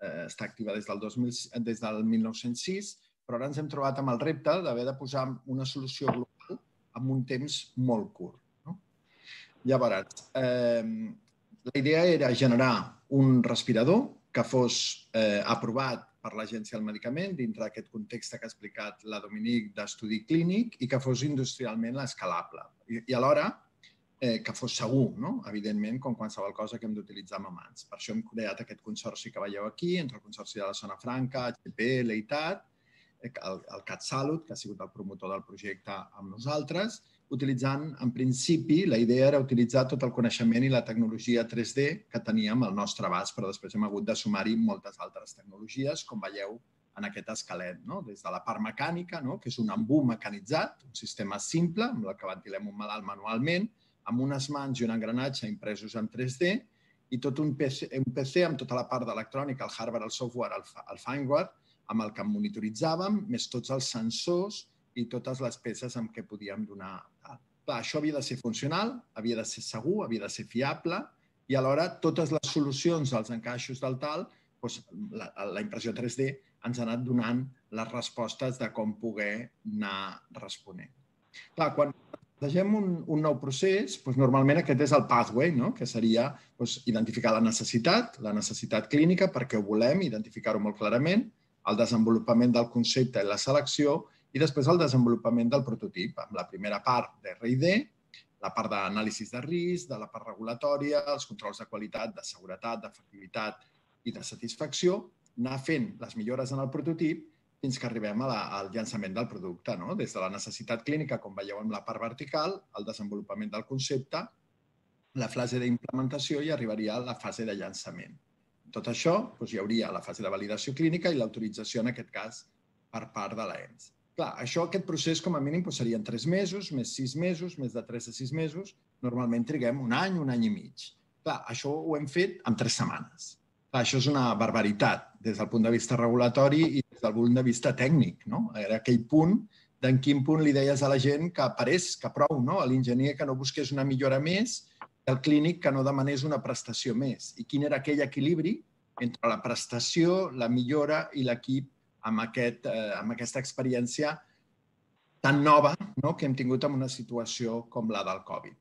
eh, està activa des del, 2000, des del 1906 però ara ens hem trobat amb el repte d'haver de posar una solució global en un temps molt curt. No? Llavors, eh, la idea era generar un respirador que fos eh, aprovat per l'Agència del Medicament dintre d'aquest context que ha explicat la Dominic d'estudi clínic i que fos industrialment escalable. I, i alhora eh, que fos segur, no? evidentment, com qualsevol cosa que hem d'utilitzar amb mans. Per això hem creat aquest consorci que veieu aquí, entre el Consorci de la Zona Franca, HP, l'EITAT, el, el CatSalut, que ha sigut el promotor del projecte amb nosaltres, utilitzant, en principi, la idea era utilitzar tot el coneixement i la tecnologia 3D que teníem al nostre abast, però després hem hagut de sumar-hi moltes altres tecnologies, com veieu en aquest esquelet, no? des de la part mecànica, no? que és un embú mecanitzat, un sistema simple, amb el que ventilem un malalt manualment, amb unes mans i un engranatge impresos en 3D, i tot un PC, un PC amb tota la part d'electrònica, el hardware, el software, el, el firmware, amb el que monitoritzàvem, més tots els sensors i totes les peces amb què podíem donar. Clar, això havia de ser funcional, havia de ser segur, havia de ser fiable i alhora totes les solucions dels encaixos del tal, doncs, la, la impressió 3D ens ha anat donant les respostes de com poder anar responent. Clar, quan plantegem un, un nou procés, doncs normalment aquest és el pathway, no? que seria doncs, identificar la necessitat, la necessitat clínica, perquè ho volem, identificar-ho molt clarament, el desenvolupament del concepte i la selecció i després el desenvolupament del prototip, amb la primera part de R&D, la part d'anàlisis de risc, de la part regulatòria, els controls de qualitat, de seguretat, d'efectivitat i de satisfacció, anar fent les millores en el prototip fins que arribem a la, al llançament del producte, no? des de la necessitat clínica, com veieu en la part vertical, el desenvolupament del concepte, la fase d'implementació i arribaria a la fase de llançament tot això doncs, hi hauria la fase de validació clínica i l'autorització, en aquest cas, per part de l'EMS. Clar, això, aquest procés, com a mínim, doncs, serien tres mesos, més sis mesos, més de tres a sis mesos. Normalment triguem un any, un any i mig. Clar, això ho hem fet en tres setmanes. Clar, això és una barbaritat des del punt de vista regulatori i des del punt de vista tècnic. No? Era aquell punt d'en quin punt li deies a la gent que parés, que prou, no? a l'enginyer que no busqués una millora més, el clínic que no demanés una prestació més. I quin era aquell equilibri entre la prestació, la millora i l'equip amb, aquest, eh, amb aquesta experiència tan nova no? que hem tingut en una situació com la del Covid.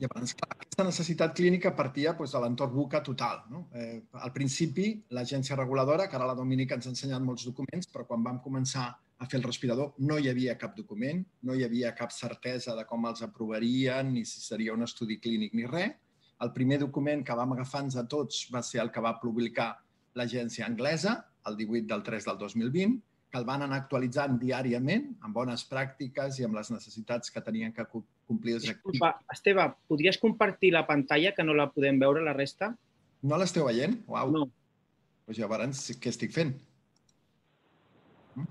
Llavors, clar, aquesta necessitat clínica partia doncs, de l'entorn buca total. No? Eh, al principi, l'agència reguladora, que ara la Dominique ens ha ensenyat molts documents, però quan vam començar a fer el respirador no hi havia cap document, no hi havia cap certesa de com els aprovarien, ni si seria un estudi clínic ni res. El primer document que vam agafar-nos a tots va ser el que va publicar l'agència anglesa, el 18 del 3 del 2020, que el van anar actualitzant diàriament amb bones pràctiques i amb les necessitats que tenien que complir els equips. Disculpa, Esteve, podries compartir la pantalla que no la podem veure la resta? No l'esteu veient? Uau. No. Pues llavors, què estic fent? Mm?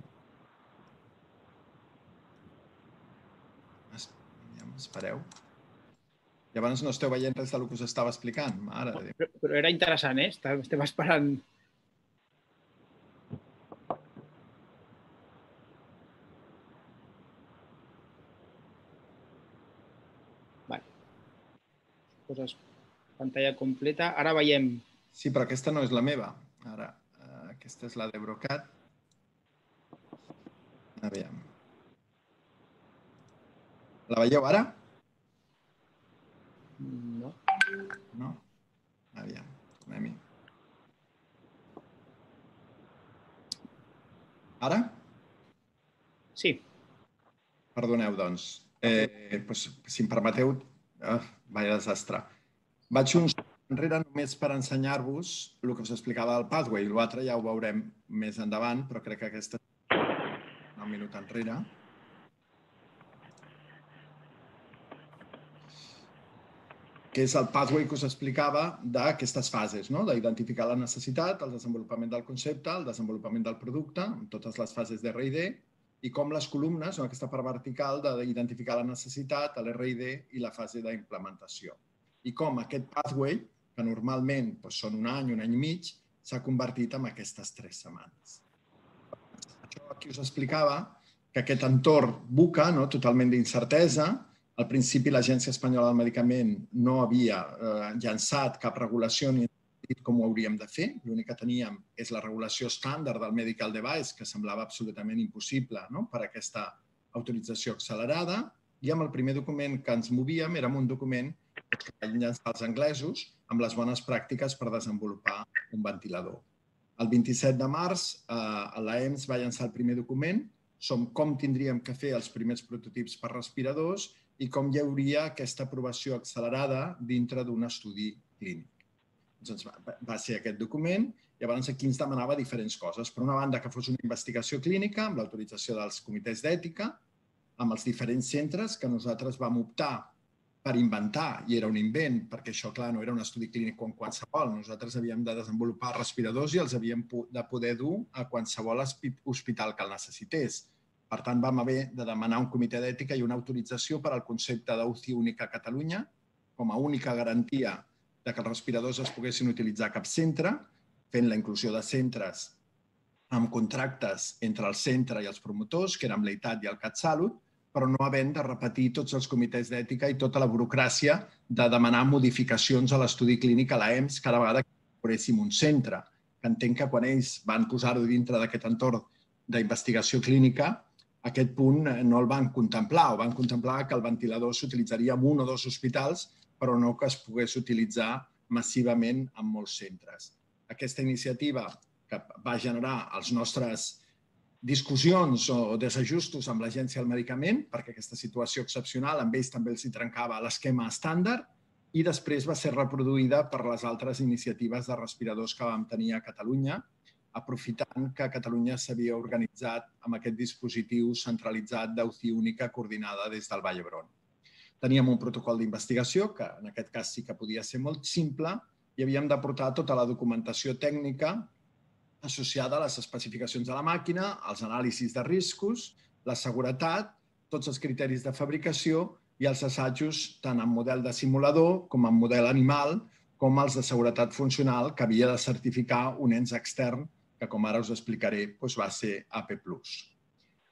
Espereu. Llavors no esteu veient res del que us estava explicant. Mare de Déu. Però, però era interessant, eh? Estem esperant poses pantalla completa. Ara veiem... Sí, però aquesta no és la meva. Ara, eh, aquesta és la de Brocat. Aviam. La veieu ara? No. No? Aviam, tornem-hi. Ara? Sí. Perdoneu, doncs. Eh, doncs si em permeteu, Ah, vaya desastre. Vaig un enrere només per ensenyar-vos el que us explicava del Pathway. L'altre ja ho veurem més endavant, però crec que aquesta un minut enrere. Que és el pathway que us explicava d'aquestes fases, no? d'identificar la necessitat, el desenvolupament del concepte, el desenvolupament del producte, amb totes les fases de R&D, i com les columnes, no, aquesta part vertical d'identificar la necessitat, l'RID i la fase d'implementació. I com aquest pathway, que normalment doncs, són un any, un any i mig, s'ha convertit en aquestes tres setmanes. Això aquí us explicava que aquest entorn buca, no, totalment d'incertesa, al principi l'Agència Espanyola del Medicament no havia eh, llançat cap regulació ni dit com ho hauríem de fer. L'únic que teníem és la regulació estàndard del medical device, que semblava absolutament impossible no? per aquesta autorització accelerada. I amb el primer document que ens movíem era un document que van llançar els anglesos amb les bones pràctiques per desenvolupar un ventilador. El 27 de març, eh, l'AEMS va llançar el primer document, som com tindríem que fer els primers prototips per respiradors i com hi hauria aquesta aprovació accelerada dintre d'un estudi clínic doncs va, va ser aquest document. Llavors aquí ens demanava diferents coses. Per una banda, que fos una investigació clínica amb l'autorització dels comitès d'ètica, amb els diferents centres que nosaltres vam optar per inventar, i era un invent, perquè això, clar, no era un estudi clínic com qualsevol. Nosaltres havíem de desenvolupar respiradors i els havíem de poder dur a qualsevol hospital que el necessités. Per tant, vam haver de demanar un comitè d'ètica i una autorització per al concepte d'UCI única a Catalunya com a única garantia de que els respiradors es poguessin utilitzar a cap centre, fent la inclusió de centres amb contractes entre el centre i els promotors, que eren l'EITAT i el CatSalut, però no havent de repetir tots els comitès d'ètica i tota la burocràcia de demanar modificacions a l'estudi clínic a l'EMS cada vegada que incorporéssim un centre. Que entenc que quan ells van posar-ho dintre d'aquest entorn d'investigació clínica, aquest punt no el van contemplar, o van contemplar que el ventilador s'utilitzaria en un o dos hospitals però no que es pogués utilitzar massivament en molts centres. Aquesta iniciativa que va generar els nostres discussions o desajustos amb l'Agència del Medicament, perquè aquesta situació excepcional amb ells també els hi trencava l'esquema estàndard, i després va ser reproduïda per les altres iniciatives de respiradors que vam tenir a Catalunya, aprofitant que Catalunya s'havia organitzat amb aquest dispositiu centralitzat d'UCI única coordinada des del Vall d'Hebron. Teníem un protocol d'investigació, que en aquest cas sí que podia ser molt simple, i havíem d'aportar tota la documentació tècnica associada a les especificacions de la màquina, als anàlisis de riscos, la seguretat, tots els criteris de fabricació i els assajos tant en model de simulador com en model animal, com els de seguretat funcional que havia de certificar un ens extern que, com ara us explicaré, doncs va ser AP+.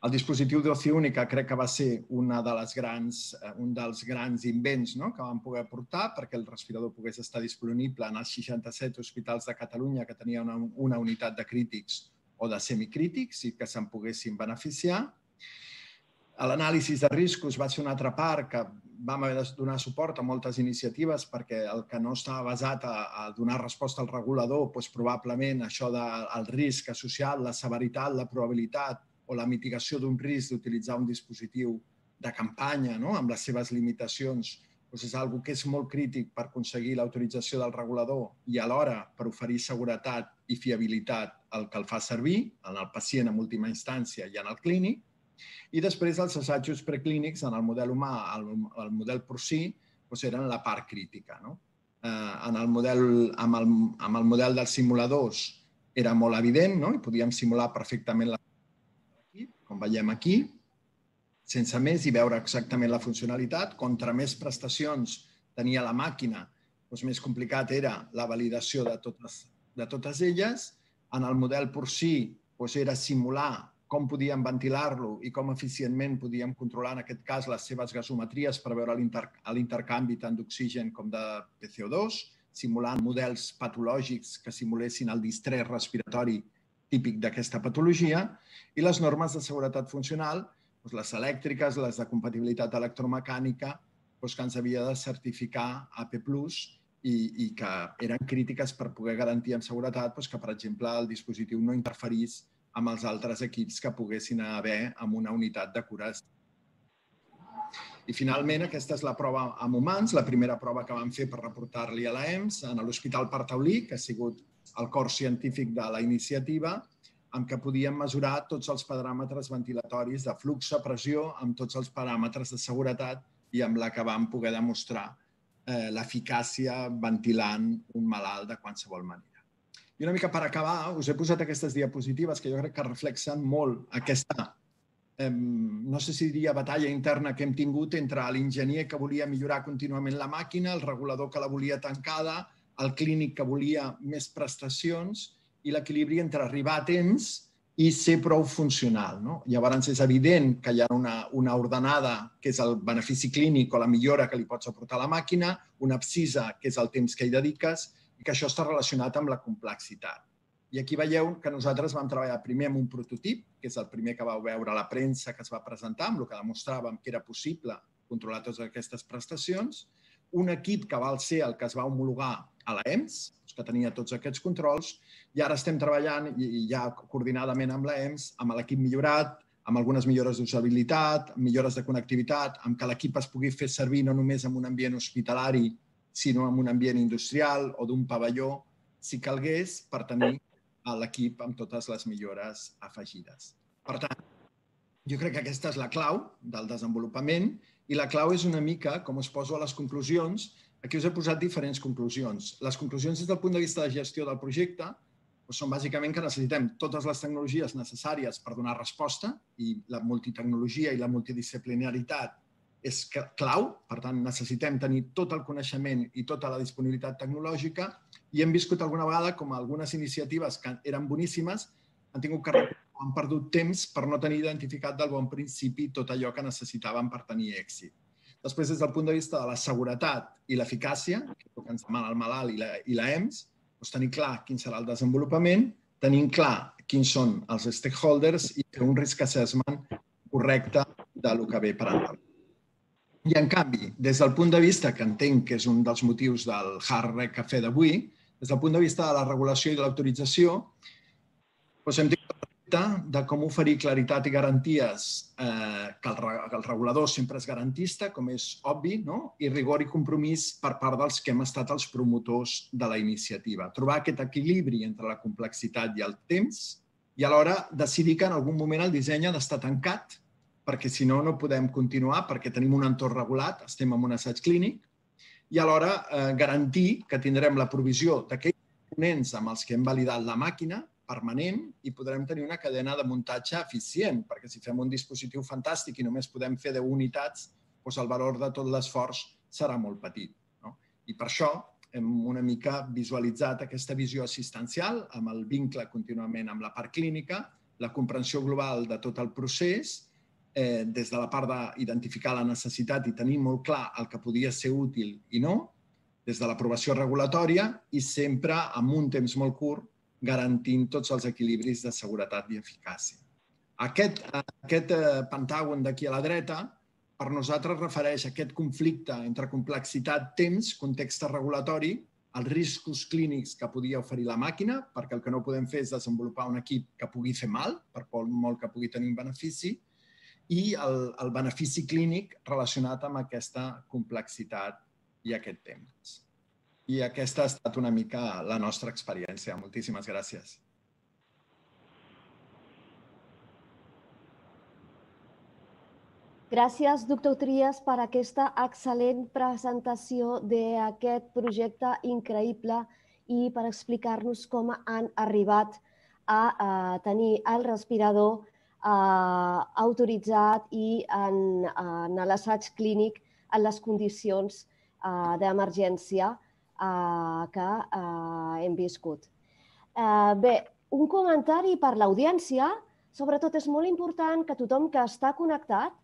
El dispositiu d'oci única crec que va ser una de les grans, eh, un dels grans invents no? que vam poder portar perquè el respirador pogués estar disponible en els 67 hospitals de Catalunya que tenia una, una unitat de crítics o de semicrítics i que se'n poguessin beneficiar. L'anàlisi de riscos va ser una altra part que vam haver de donar suport a moltes iniciatives perquè el que no estava basat a, a donar resposta al regulador, doncs probablement això del risc associat, la severitat, la probabilitat, o la mitigació d'un risc d'utilitzar un dispositiu de campanya no? amb les seves limitacions doncs és una que és molt crític per aconseguir l'autorització del regulador i alhora per oferir seguretat i fiabilitat al que el fa servir, en el pacient en última instància i en el clínic. I després els assajos preclínics en el model humà, el, el model porcí, doncs eren la part crítica. No? Eh, en el model, amb, el, amb el model dels simuladors era molt evident no? i podíem simular perfectament la com veiem aquí, sense més i veure exactament la funcionalitat. Contra més prestacions tenia la màquina, doncs més complicat era la validació de totes, de totes elles. En el model porcí doncs era simular com podíem ventilar-lo i com eficientment podíem controlar, en aquest cas, les seves gasometries per veure l'intercanvi tant d'oxigen com de PCO2, simulant models patològics que simulessin el distrès respiratori típic d'aquesta patologia, i les normes de seguretat funcional, doncs les elèctriques, les de compatibilitat electromecànica, doncs que ens havia de certificar AP+, i, i que eren crítiques per poder garantir en seguretat doncs que, per exemple, el dispositiu no interferís amb els altres equips que poguessin haver amb una unitat de cures. I finalment, aquesta és la prova amb humans, la primera prova que vam fer per reportar-li a l'EMS en l'Hospital Partaulí, que ha sigut el cor científic de la iniciativa, amb què podíem mesurar tots els paràmetres ventilatoris de flux, pressió, amb tots els paràmetres de seguretat i amb la que vam poder demostrar eh, l'eficàcia ventilant un malalt de qualsevol manera. I una mica per acabar, us he posat aquestes diapositives que jo crec que reflexen molt aquesta, no sé si diria batalla interna que hem tingut entre l'enginyer que volia millorar contínuament la màquina, el regulador que la volia tancada, el clínic que volia més prestacions i l'equilibri entre arribar a temps i ser prou funcional. No? Llavors, és evident que hi ha una, una ordenada, que és el benefici clínic o la millora que li pots aportar a la màquina, una abscisa, que és el temps que hi dediques, i que això està relacionat amb la complexitat. I aquí veieu que nosaltres vam treballar primer amb un prototip, que és el primer que vau veure a la premsa que es va presentar, amb el que demostràvem que era possible controlar totes aquestes prestacions, un equip que va ser el que es va homologar a l'EMS, que tenia tots aquests controls, i ara estem treballant i ja coordinadament amb l'EMS, amb l'equip millorat, amb algunes millores d'usabilitat, millores de connectivitat, amb que l'equip es pugui fer servir no només en un ambient hospitalari, sinó en un ambient industrial o d'un pavelló, si calgués, per tenir l'equip amb totes les millores afegides. Per tant, jo crec que aquesta és la clau del desenvolupament i la clau és una mica, com es poso a les conclusions, aquí us he posat diferents conclusions. Les conclusions des del punt de vista de gestió del projecte doncs són bàsicament que necessitem totes les tecnologies necessàries per donar resposta i la multitecnologia i la multidisciplinaritat és clau, per tant necessitem tenir tot el coneixement i tota la disponibilitat tecnològica i hem viscut alguna vegada com algunes iniciatives que eren boníssimes han tingut que han perdut temps per no tenir identificat del bon principi tot allò que necessitaven per tenir èxit. Després, des del punt de vista de la seguretat i l'eficàcia, que és el que ens demana el malalt i la, i la EMS, doncs tenir clar quin serà el desenvolupament, tenint clar quins són els stakeholders i fer un risk assessment correcte de lo que ve per endavant. I, en canvi, des del punt de vista, que entenc que és un dels motius del Hard Café d'avui, des del punt de vista de la regulació i de l'autorització, doncs hem tingut de com oferir claritat i garanties, eh, que, el, que el regulador sempre és garantista, com és obvi, no? i rigor i compromís per part dels que hem estat els promotors de la iniciativa. Trobar aquest equilibri entre la complexitat i el temps i alhora decidir que en algun moment el disseny ha d'estar tancat perquè si no, no podem continuar perquè tenim un entorn regulat, estem en un assaig clínic, i alhora eh, garantir que tindrem la provisió d'aquells components amb els que hem validat la màquina permanent i podrem tenir una cadena de muntatge eficient, perquè si fem un dispositiu fantàstic i només podem fer 10 unitats, doncs el valor de tot l'esforç serà molt petit. No? I per això hem una mica visualitzat aquesta visió assistencial amb el vincle contínuament amb la part clínica, la comprensió global de tot el procés, eh, des de la part d'identificar la necessitat i tenir molt clar el que podia ser útil i no, des de l'aprovació regulatòria i sempre amb un temps molt curt garantint tots els equilibris de seguretat i eficàcia. Aquest, aquest eh, pentàgon d'aquí a la dreta per nosaltres refereix a aquest conflicte entre complexitat, temps, context regulatori, els riscos clínics que podia oferir la màquina, perquè el que no podem fer és desenvolupar un equip que pugui fer mal, per molt que pugui tenir un benefici, i el, el benefici clínic relacionat amb aquesta complexitat i aquest temps. I aquesta ha estat una mica la nostra experiència. Moltíssimes gràcies. Gràcies, doctor Trias, per aquesta excel·lent presentació d'aquest projecte increïble i per explicar-nos com han arribat a, a tenir el respirador eh, autoritzat i en, en l'assaig clínic en les condicions eh, d'emergència eh, que eh, hem viscut. Eh, bé, un comentari per l'audiència. Sobretot és molt important que tothom que està connectat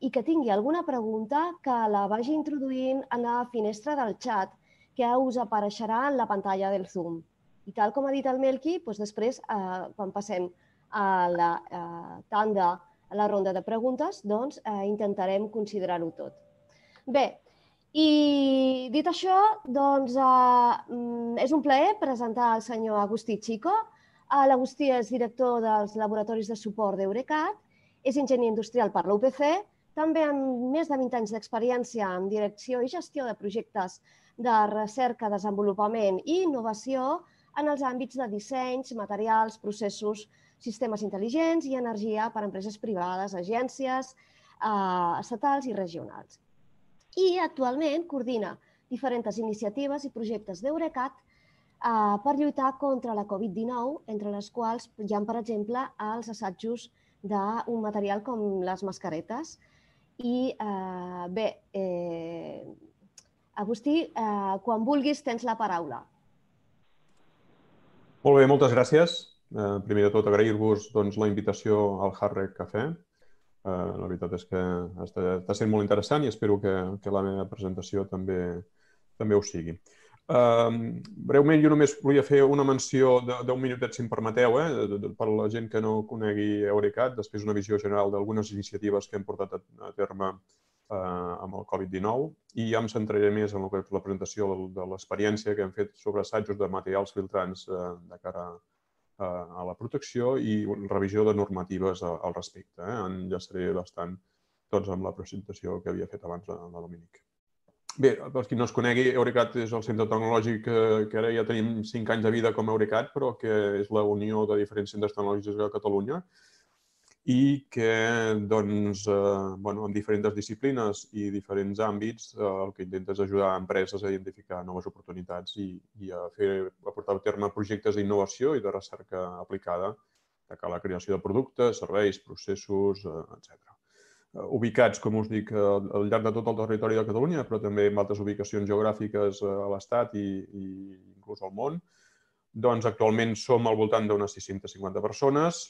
i que tingui alguna pregunta que la vagi introduint en la finestra del xat que us apareixerà en la pantalla del Zoom. I tal com ha dit el Melqui, doncs després, eh, quan passem a la eh, tanda, a la ronda de preguntes, doncs eh, intentarem considerar-ho tot. Bé, i dit això, doncs eh, mm, és un plaer presentar el senyor Agustí Chico. Eh, L'Agustí és director dels laboratoris de suport d'Eurecat, és enginyer industrial per l'UPC, també amb més de 20 anys d'experiència en direcció i gestió de projectes de recerca, desenvolupament i innovació en els àmbits de dissenys, materials, processos, sistemes intel·ligents i energia per a empreses privades, agències eh, estatals i regionals. I actualment coordina diferents iniciatives i projectes d'Eurecat eh, per lluitar contra la Covid-19, entre les quals hi ha, per exemple, els assajos d'un material com les mascaretes. I eh, bé, eh, Agustí, eh, quan vulguis tens la paraula. Molt bé, moltes gràcies. Eh, primer de tot, agrair-vos doncs, la invitació al Hard Rock Café. Eh, la veritat és que està, està sent molt interessant i espero que, que la meva presentació també, també ho sigui. Uh, breument, jo només volia fer una menció d'un minutet, si em permeteu, eh, de, de, per la gent que no conegui Eurecat, després una visió general d'algunes iniciatives que hem portat a, a terme uh, amb el Covid-19 i ja em centraré més en la presentació de, de l'experiència que hem fet sobre assajos de materials filtrants uh, de cara a a la protecció i revisió de normatives al respecte. Eh? Enllaçaré bastant tots amb la presentació que havia fet abans la, la Dominic. Bé, per qui no es conegui, Eurecat és el centre tecnològic que, que ara ja tenim 5 anys de vida com a Eurecat, però que és la unió de diferents centres tecnològics a Catalunya i que doncs, eh, bueno, en diferents disciplines i diferents àmbits eh, el que intenta és ajudar empreses a identificar noves oportunitats i, i a, fer, a portar a terme projectes d'innovació i de recerca aplicada de a la creació de productes, serveis, processos, eh, etc. Eh, ubicats, com us dic, al llarg de tot el territori de Catalunya, però també en altres ubicacions geogràfiques a l'Estat i, i inclús al món. Doncs actualment som al voltant d'unes 650 persones,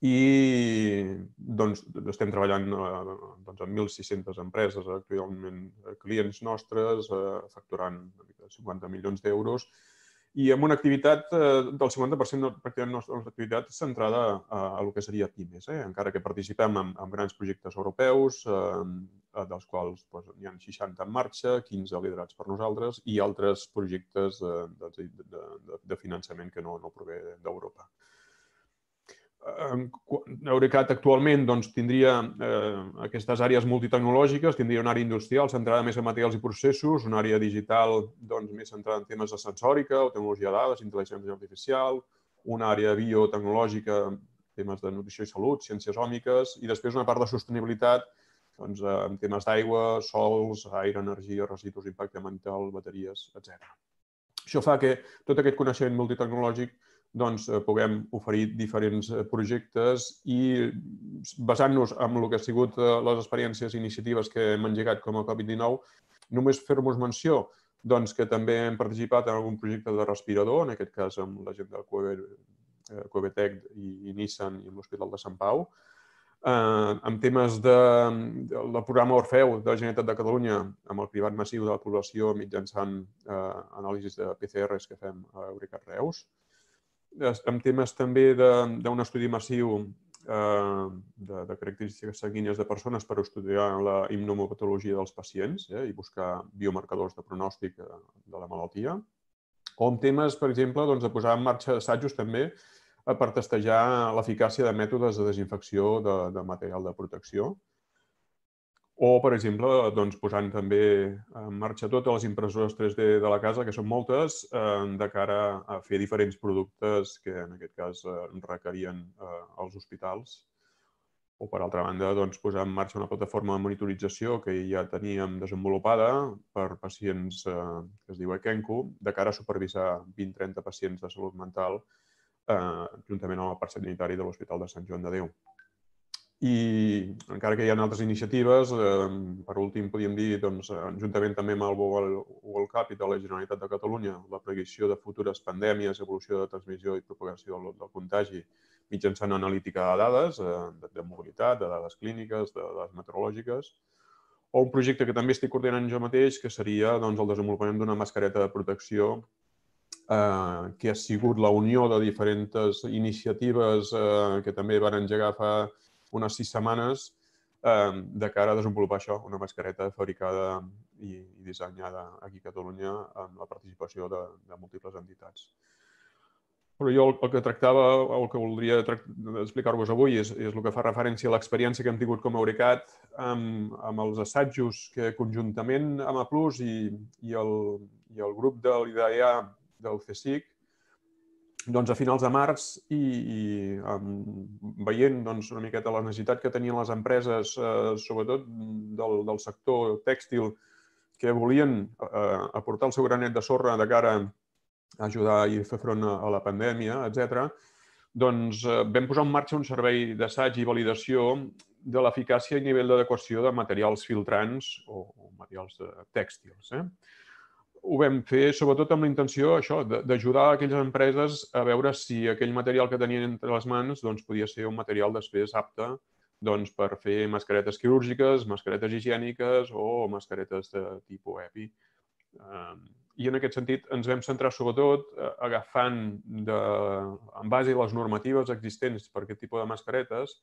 i doncs, estem treballant eh, doncs, amb 1.600 empreses actualment eh, clients nostres, eh, facturant 50 milions d'euros i amb una activitat eh, del 50% de la nostra activitat centrada a, a el que seria pimes, eh? encara que participem en, en grans projectes europeus, eh, dels quals doncs, hi ha 60 en marxa, 15 liderats per nosaltres i altres projectes de, de, de, de finançament que no, no prové d'Europa. Eurecat actualment doncs, tindria eh, aquestes àrees multitecnològiques, tindria una àrea industrial centrada més en materials i processos, una àrea digital doncs, més centrada en temes de sensòrica o tecnologia de dades, intel·ligència artificial, una àrea biotecnològica, temes de nutrició i salut, ciències òmiques, i després una part de sostenibilitat doncs, en temes d'aigua, sols, aire, energia, residus, impacte ambiental, bateries, etc. Això fa que tot aquest coneixement multitecnològic doncs, eh, puguem oferir diferents eh, projectes i basant-nos en el que ha sigut eh, les experiències i iniciatives que hem engegat com a Covid-19, només fer-nos menció doncs, que també hem participat en algun projecte de respirador, en aquest cas amb la gent de Coebetec i, i Nissan i l'Hospital de Sant Pau, eh, amb temes de, del programa Orfeu de la Generalitat de Catalunya amb el privat massiu de la població mitjançant eh, anàlisis de PCRs que fem a Eurecat Reus, amb temes també d'un estudi massiu eh, de, de característiques sanguínies de persones per estudiar la immunopatologia dels pacients eh, i buscar biomarcadors de pronòstic de, de la malaltia. O amb temes, per exemple, doncs, de posar en marxa assajos també eh, per testejar l'eficàcia de mètodes de desinfecció de, de material de protecció o, per exemple, doncs, posant també en marxa totes les impressores 3D de la casa, que són moltes, eh, de cara a fer diferents productes que, en aquest cas, eh, requerien eh, els hospitals. O, per altra banda, doncs, posar en marxa una plataforma de monitorització que ja teníem desenvolupada per pacients eh, que es diu Ekenco, de cara a supervisar 20-30 pacients de salut mental eh, juntament amb el parc sanitari de l'Hospital de Sant Joan de Déu. I encara que hi ha altres iniciatives, eh, per últim podríem dir, doncs, juntament també amb el World Capital, la Generalitat de Catalunya, la previsió de futures pandèmies, evolució de transmissió i propagació del, del contagi mitjançant analítica de dades, eh, de, de mobilitat, de dades clíniques, de dades meteorològiques, o un projecte que també estic coordinant jo mateix, que seria doncs, el desenvolupament d'una mascareta de protecció eh, que ha sigut la unió de diferents iniciatives eh, que també van engegar fa unes sis setmanes eh, de cara a desenvolupar això, una mascareta fabricada i, dissenyada aquí a Catalunya amb la participació de, de múltiples entitats. Però jo el, el que tractava, el que voldria explicar-vos avui és, és el que fa referència a l'experiència que hem tingut com a Eurecat amb, amb els assajos que conjuntament amb Plus i, i, el, i el grup de l'IDEA del CSIC doncs, a finals de març i, i um, veient doncs, una miqueta la necessitat que tenien les empreses, eh, sobretot del, del sector tèxtil, que volien eh, aportar el seu granet de sorra de cara a ajudar i fer front a la pandèmia, etc. doncs eh, vam posar en marxa un servei d'assaig i validació de l'eficàcia i nivell d'adequació de materials filtrants o, o materials tèxtils. Eh? Ho vam fer sobretot amb la intenció això d'ajudar aquelles empreses a veure si aquell material que tenien entre les mans doncs, podia ser un material després apte doncs, per fer mascaretes quirúrgiques, mascaretes higièniques o mascaretes de tipus EPI. I en aquest sentit ens vam centrar sobretot eh, agafant de, en base a les normatives existents per aquest tipus de mascaretes,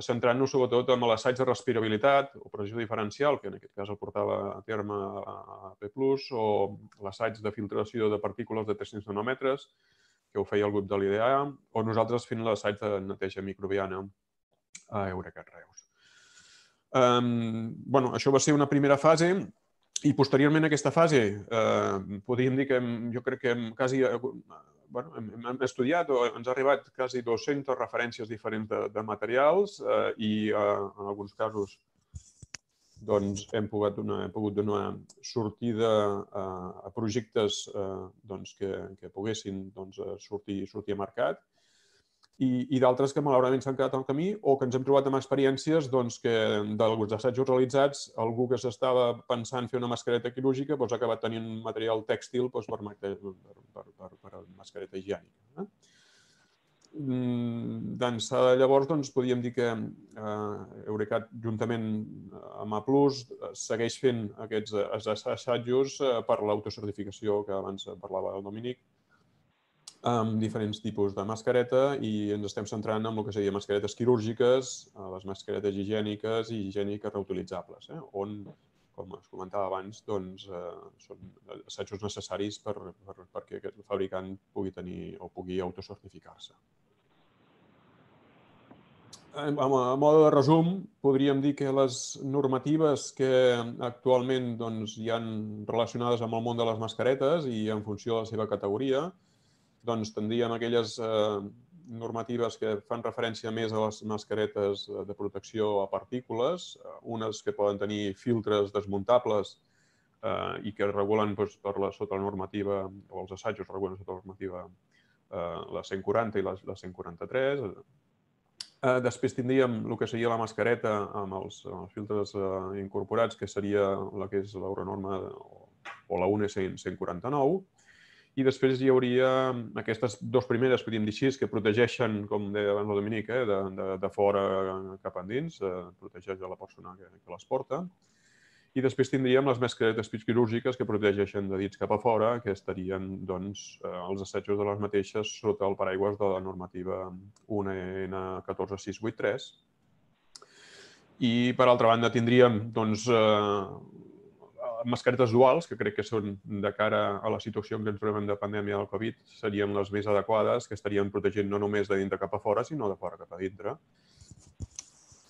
centrant-nos sobretot en l'assaig de respirabilitat o pressió diferencial, que en aquest cas el portava a terme a P+, o l'assaig de filtració de partícules de 300 nanòmetres, que ho feia el grup de l'IDEA, o nosaltres fent l'assaig de neteja microbiana a Eurecat Reus. Um, bueno, això va ser una primera fase i posteriorment a aquesta fase eh, podríem dir que hem, jo crec que hem quasi bueno, hem, hem estudiat o ens ha arribat quasi 200 referències diferents de, de materials eh, i eh, en alguns casos doncs, hem, pogut donar, hem pogut donar sortida a, a projectes eh, doncs, que, que poguessin doncs, sortir, sortir a mercat i, i d'altres que malauradament s'han quedat al camí o que ens hem trobat amb experiències doncs, que d'alguns assajos realitzats algú que s'estava pensant fer una mascareta quirúrgica doncs, ha acabat tenint material tèxtil doncs, per, per, per, per, mascareta higiènica. Eh? D'ençà de llavors, doncs, podríem dir que eh, Eurecat, juntament amb A+, segueix fent aquests assajos eh, per l'autocertificació que abans parlava el Dominic, amb diferents tipus de mascareta i ens estem centrant en el que seria mascaretes quirúrgiques, eh, les mascaretes higièniques i higièniques reutilitzables, eh? on, com es comentava abans, doncs, eh, són assajos necessaris per, per, perquè aquest fabricant pugui tenir o pugui autocertificar-se. A mode de resum, podríem dir que les normatives que actualment doncs, hi han relacionades amb el món de les mascaretes i en funció de la seva categoria, doncs tindríem aquelles eh, normatives que fan referència més a les mascaretes de protecció a partícules, eh, unes que poden tenir filtres desmuntables eh, i que regulen doncs, per la, sota la normativa, o els assajos regulen sota la normativa eh, la 140 i la, la 143. Eh, després tindríem el que seria la mascareta amb els, amb els filtres eh, incorporats, que seria la que és l'euronorma o, o la UNE 149. I després hi hauria aquestes dues primeres, podríem dir així, que protegeixen, com deia abans el Dominic, eh, de, de, de fora cap endins, eh, protegeix a la persona que, que les porta. I després tindríem les mascaretes quirúrgiques que protegeixen de dits cap a fora, que estarien doncs, eh, els assajos de les mateixes sota el paraigües de la normativa 1N 14683. I, per altra banda, tindríem doncs, eh, mascaretes duals, que crec que són de cara a la situació en què ens trobem de pandèmia del Covid, serien les més adequades, que estarien protegint no només de dintre cap a fora, sinó de fora cap a dintre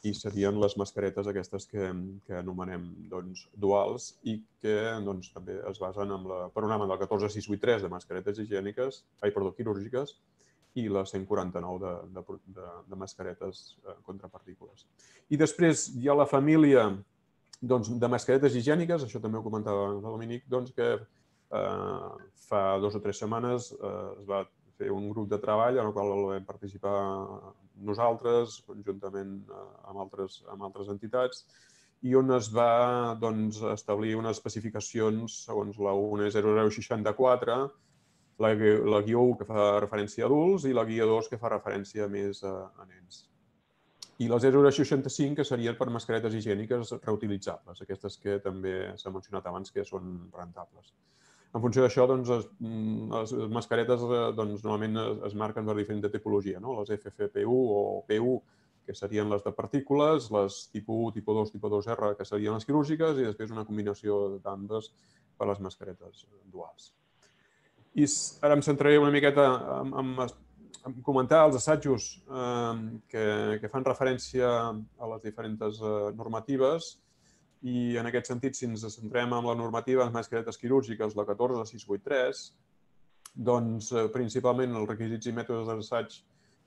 i serien les mascaretes aquestes que, que anomenem doncs, duals i que doncs, també es basen en la, per una banda, el 14683 de mascaretes higièniques, ai, perdó, quirúrgiques, i la 149 de, de, de, de mascaretes eh, contra partícules. I després hi ha la família doncs, de mascaretes higièniques, això també ho comentava el Dominic, doncs, que eh, fa dos o tres setmanes eh, es va fer un grup de treball en el qual vam participar nosaltres, conjuntament eh, amb altres, amb altres entitats, i on es va doncs, establir unes especificacions segons la UNE 0064, la, la guia 1 que fa referència a adults i la guia 2 que fa referència més a, a nens. I la 0065 que serien per mascaretes higièniques reutilitzables, aquestes que també s'ha mencionat abans que són rentables. En funció d'això, doncs, mm, les mascaretes eh, doncs, normalment es, marquen per diferent tipologia, no? les FFP1 o PU, que serien les de partícules, les tipus 1, tipus 2, tipus 2R, que serien les quirúrgiques, i després una combinació d'ambes per les mascaretes duals. I ara em centraré una miqueta en, en comentar els assajos eh, que, que fan referència a les diferents eh, normatives i en aquest sentit, si ens centrem en la normativa de mascaretes quirúrgiques, la 14683, doncs eh, principalment els requisits i mètodes d'assaig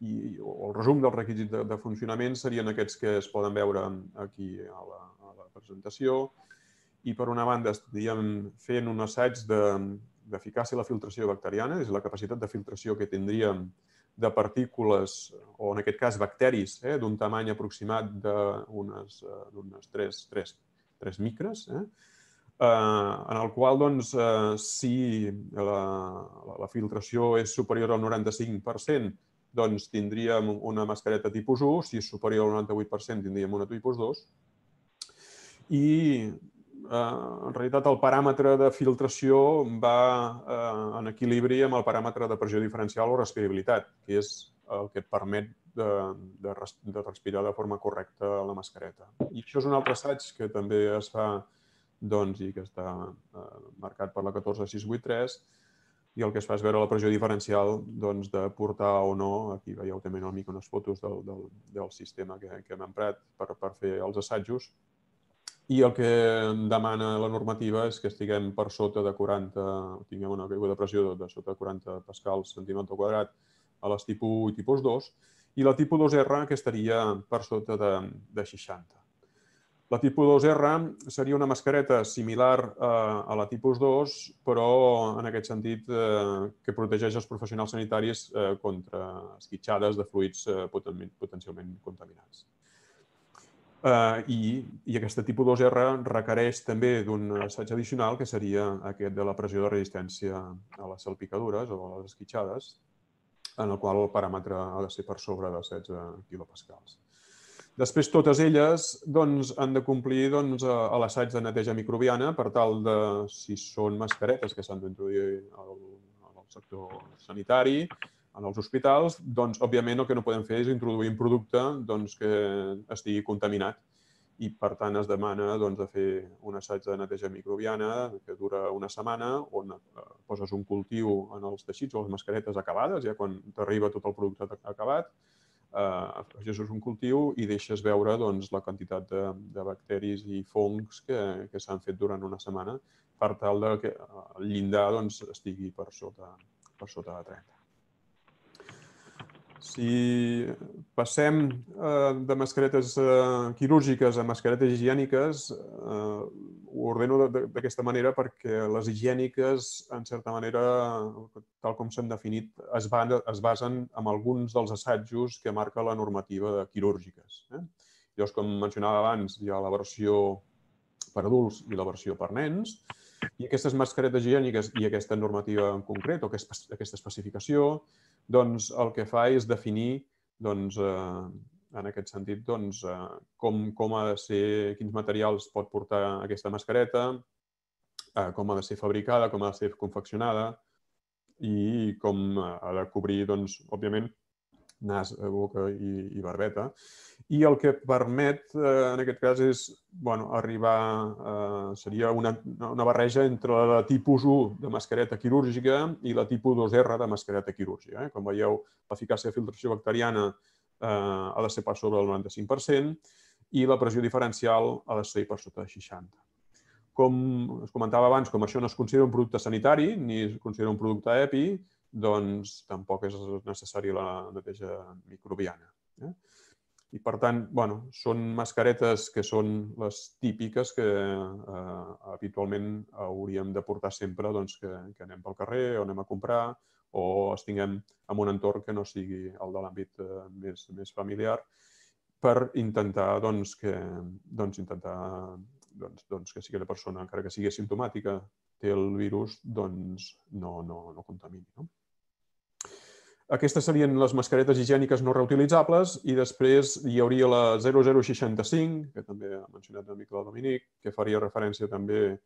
i, o el resum del requisit de, funcionament serien aquests que es poden veure aquí a la, a presentació. I per una banda estaríem fent un assaig d'eficàcia de, de la filtració bacteriana, és la capacitat de filtració que tindríem de partícules, o en aquest cas bacteris, eh, d'un tamany aproximat d'unes 3, 3 3 micres, eh? eh, en el qual, doncs, eh, si la, la filtració és superior al 95%, doncs tindríem una mascareta tipus 1, si és superior al 98% tindríem una tipus 2. I eh, en realitat el paràmetre de filtració va eh, en equilibri amb el paràmetre de pressió diferencial o respirabilitat, que és el que et permet de, de, de respirar de forma correcta la mascareta. I això és un altre assaig que també es fa doncs, i que està eh, marcat per la 14683 i el que es fa és veure la pressió diferencial doncs, de portar o no, aquí veieu també una mica unes fotos del, del, del sistema que, que hem emprat per, per fer els assajos, i el que demana la normativa és que estiguem per sota de 40, tinguem una caiguda de pressió de, de sota de 40 pascals centímetre quadrat a les tipus 1 i tipus 2, i la tipus 2R, que estaria per sota de, de 60. La tipus 2R seria una mascareta similar a, a la tipus 2, però en aquest sentit eh, que protegeix els professionals sanitaris eh, contra esquitxades de fluids eh, potencialment contaminats. Uh, i, I aquesta tipus 2R requereix també d'un assaig addicional, que seria aquest de la pressió de resistència a les salpicadures o a les esquitxades, en el qual el paràmetre ha de ser per sobre de 16 quilopascals. Després, totes elles doncs, han de complir doncs, a l'assaig de neteja microbiana per tal de, si són mascaretes que s'han d'introduir al, al sector sanitari, en els hospitals, doncs, òbviament, el que no podem fer és introduir un producte doncs, que estigui contaminat i per tant es demana doncs, de fer un assaig de neteja microbiana que dura una setmana on eh, poses un cultiu en els teixits o les mascaretes acabades, ja quan t'arriba tot el producte acabat, eh, afegeixes un cultiu i deixes veure doncs, la quantitat de, de bacteris i fongs que, que s'han fet durant una setmana per tal de que el llindar doncs, estigui per sota, per sota de 30. Si passem eh, de mascaretes eh, quirúrgiques a mascaretes higièniques, eh, ho ordeno d'aquesta manera perquè les higièniques, en certa manera, tal com s'han definit, es, van, es basen en alguns dels assajos que marca la normativa de quirúrgiques. Eh? Llavors, com mencionava abans, hi ha la versió per adults i la versió per nens, i aquestes mascaretes higièniques i aquesta normativa en concret, o aquesta especificació, doncs el que fa és definir doncs, eh, en aquest sentit doncs, eh, com, com ha de ser, quins materials pot portar aquesta mascareta, eh, com ha de ser fabricada, com ha de ser confeccionada i com ha de cobrir, doncs, òbviament, nas, boca i, i barbeta. I el que permet, eh, en aquest cas, és bueno, arribar... Eh, seria una, una barreja entre la tipus 1 de mascareta quirúrgica i la tipus 2R de mascareta quirúrgica. Eh? Com veieu, l'eficàcia de filtració bacteriana eh, ha de ser per sobre del 95% i la pressió diferencial ha de ser per sota de 60. Com es comentava abans, com això no es considera un producte sanitari ni es considera un producte EPI, doncs tampoc és necessària la neteja microbiana. Eh? I, per tant, bueno, són mascaretes que són les típiques que eh, habitualment hauríem de portar sempre doncs, que, que anem pel carrer o anem a comprar o estiguem en un entorn que no sigui el de l'àmbit eh, més, més familiar per intentar doncs, que, doncs, intentar, doncs, doncs, que sigui la persona, encara que sigui asimptomàtica, té el virus, doncs no, no, no contamini. No? Aquestes serien les mascaretes higièniques no reutilitzables i després hi hauria la 0065, que també ha mencionat una mica la Dominic, que faria referència també eh,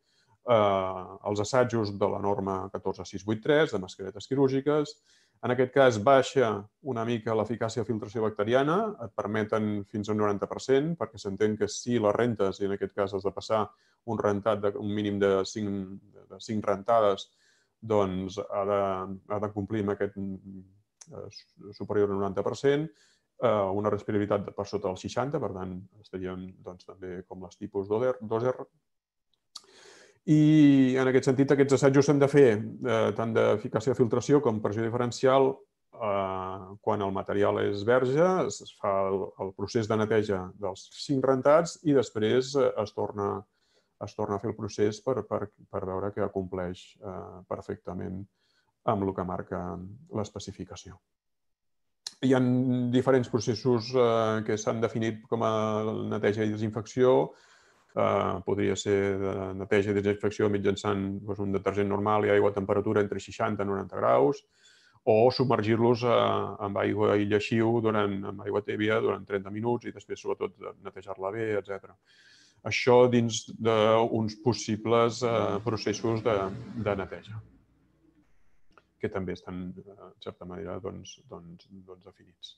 als assajos de la norma 14683 de mascaretes quirúrgiques. En aquest cas baixa una mica l'eficàcia de filtració bacteriana, et permeten fins a un 90%, perquè s'entén que si les rentes, i en aquest cas has de passar un rentat de un mínim de 5, de 5 rentades, doncs ha de, ha de complir amb aquest superior al 90%, eh, una respirabilitat per sota del 60, per tant, estaríem doncs, també com les tipus 2R. I en aquest sentit, aquests assajos s'han de fer eh, tant d'eficàcia de filtració com pressió diferencial eh, quan el material és verge, es fa el, el procés de neteja dels cinc rentats i després eh, es torna, es torna a fer el procés per, per, per veure que acompleix eh, perfectament amb el que marca l'especificació. Hi ha diferents processos eh, que s'han definit com a neteja i desinfecció. Eh, podria ser de neteja i desinfecció mitjançant doncs, un detergent normal i aigua a temperatura entre 60 i 90 graus o submergir-los eh, amb aigua i lleixiu durant, amb aigua tèbia durant 30 minuts i després, sobretot, netejar-la bé, etc. Això dins d'uns possibles eh, processos de, de neteja que també estan, eh, en certa manera, doncs, doncs, doncs definits.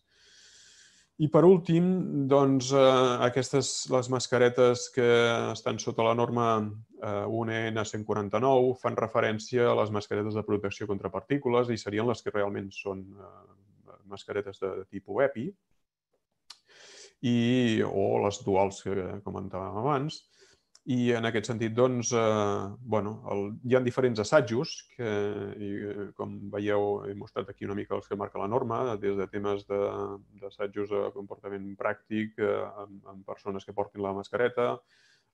I per últim, doncs, eh, aquestes, les mascaretes que estan sota la norma eh, UNN 149 fan referència a les mascaretes de protecció contra partícules i serien les que realment són eh, mascaretes de, de tipus EPI i, o les duals que comentàvem abans. I en aquest sentit, doncs, eh, bueno, el, hi ha diferents assajos que, i, eh, com veieu, he mostrat aquí una mica els que marca la norma, des de temes d'assajos de, de comportament pràctic eh, amb, amb persones que portin la mascareta,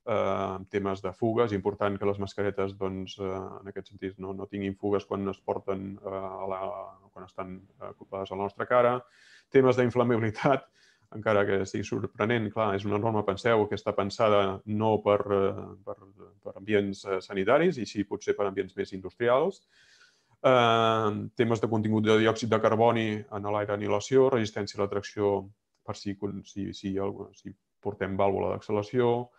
eh, temes de fugues, important que les mascaretes, doncs, eh, en aquest sentit, no, no tinguin fugues quan es porten eh, a la, quan estan ocupades a la nostra cara, temes d'inflamabilitat, encara que sigui sorprenent, clar, és una norma, penseu, que està pensada no per, eh, per, per ambients eh, sanitaris i sí potser per ambients més industrials. Eh, temes de contingut de diòxid de carboni en l'aire anilació, resistència a la tracció per si, si, si, si portem vàlvula d'acceleració,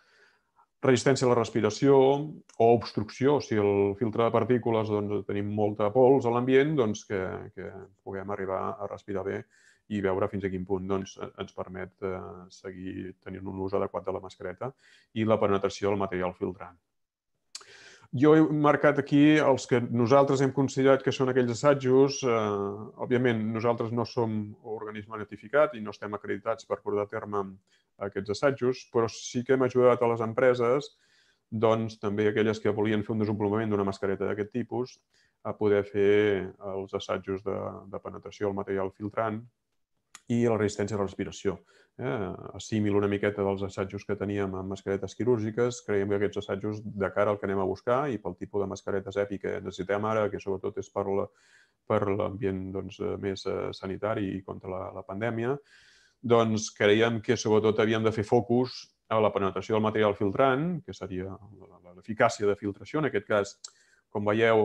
resistència a la respiració o obstrucció. Si el filtre de partícules doncs, tenim molta pols a l'ambient, doncs que, que puguem arribar a respirar bé i veure fins a quin punt doncs, eh, ens permet eh, seguir tenint un ús adequat de la mascareta i la penetració del material filtrant. Jo he marcat aquí els que nosaltres hem considerat que són aquells assajos. Eh, òbviament, nosaltres no som organisme notificat i no estem acreditats per portar a terme aquests assajos, però sí que hem ajudat a les empreses, doncs també aquelles que volien fer un desenvolupament d'una mascareta d'aquest tipus, a poder fer els assajos de, de penetració del material filtrant i la resistència a la respiració. Eh? Assimil una miqueta dels assajos que teníem amb mascaretes quirúrgiques, creiem que aquests assajos de cara al que anem a buscar i pel tipus de mascaretes EPI que necessitem ara, que sobretot és per la, per l'ambient doncs, més eh, sanitari i contra la, la pandèmia, doncs creiem que sobretot havíem de fer focus a la penetració del material filtrant, que seria l'eficàcia de filtració, en aquest cas com veieu,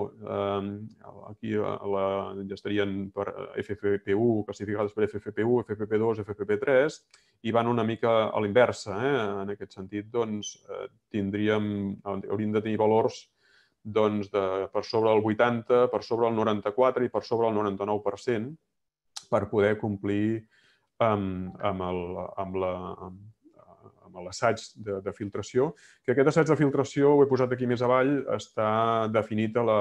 aquí la, ja estarien per FFP1, classificades per FFP1, FFP2, FFP3, i van una mica a l'inversa. Eh? En aquest sentit, doncs, eh, tindríem, hauríem de tenir valors doncs, de, per sobre el 80, per sobre el 94 i per sobre el 99% per poder complir amb, amb, el, amb, la, amb l'assaig de, de filtració, que aquest assaig de filtració, ho he posat aquí més avall, està definit a la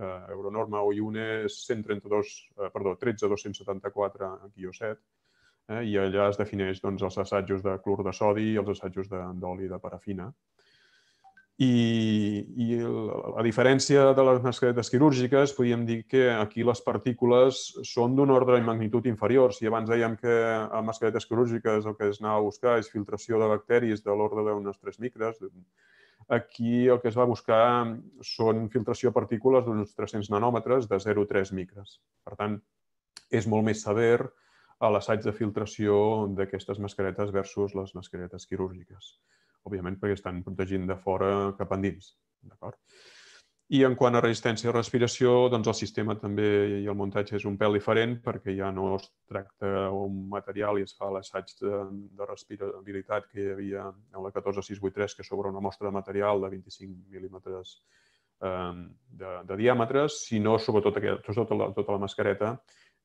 eh, Euronorma OIUNE 132, eh, perdó, 13274 guió 7, eh, i allà es defineix doncs, els assajos de clor de sodi i els assajos d'oli de, de parafina. I, i a diferència de les mascaretes quirúrgiques, podríem dir que aquí les partícules són d'un ordre de magnitud inferior. Si abans dèiem que a mascaretes quirúrgiques el que es anava a buscar és filtració de bacteris de l'ordre d'unes 3 micres, aquí el que es va buscar són filtració de partícules d'uns 300 nanòmetres de 0,3 micres. Per tant, és molt més sever a l'assaig de filtració d'aquestes mascaretes versus les mascaretes quirúrgiques òbviament perquè estan protegint de fora cap endins. D'acord? I en quant a resistència a respiració, doncs el sistema també i el muntatge és un pèl diferent perquè ja no es tracta un material i es fa l'assaig de, de respirabilitat que hi havia en la 14683, que sobre una mostra de material de 25 mil·límetres eh, de, de diàmetres, sinó sobretot aquest, tota, la, tota la mascareta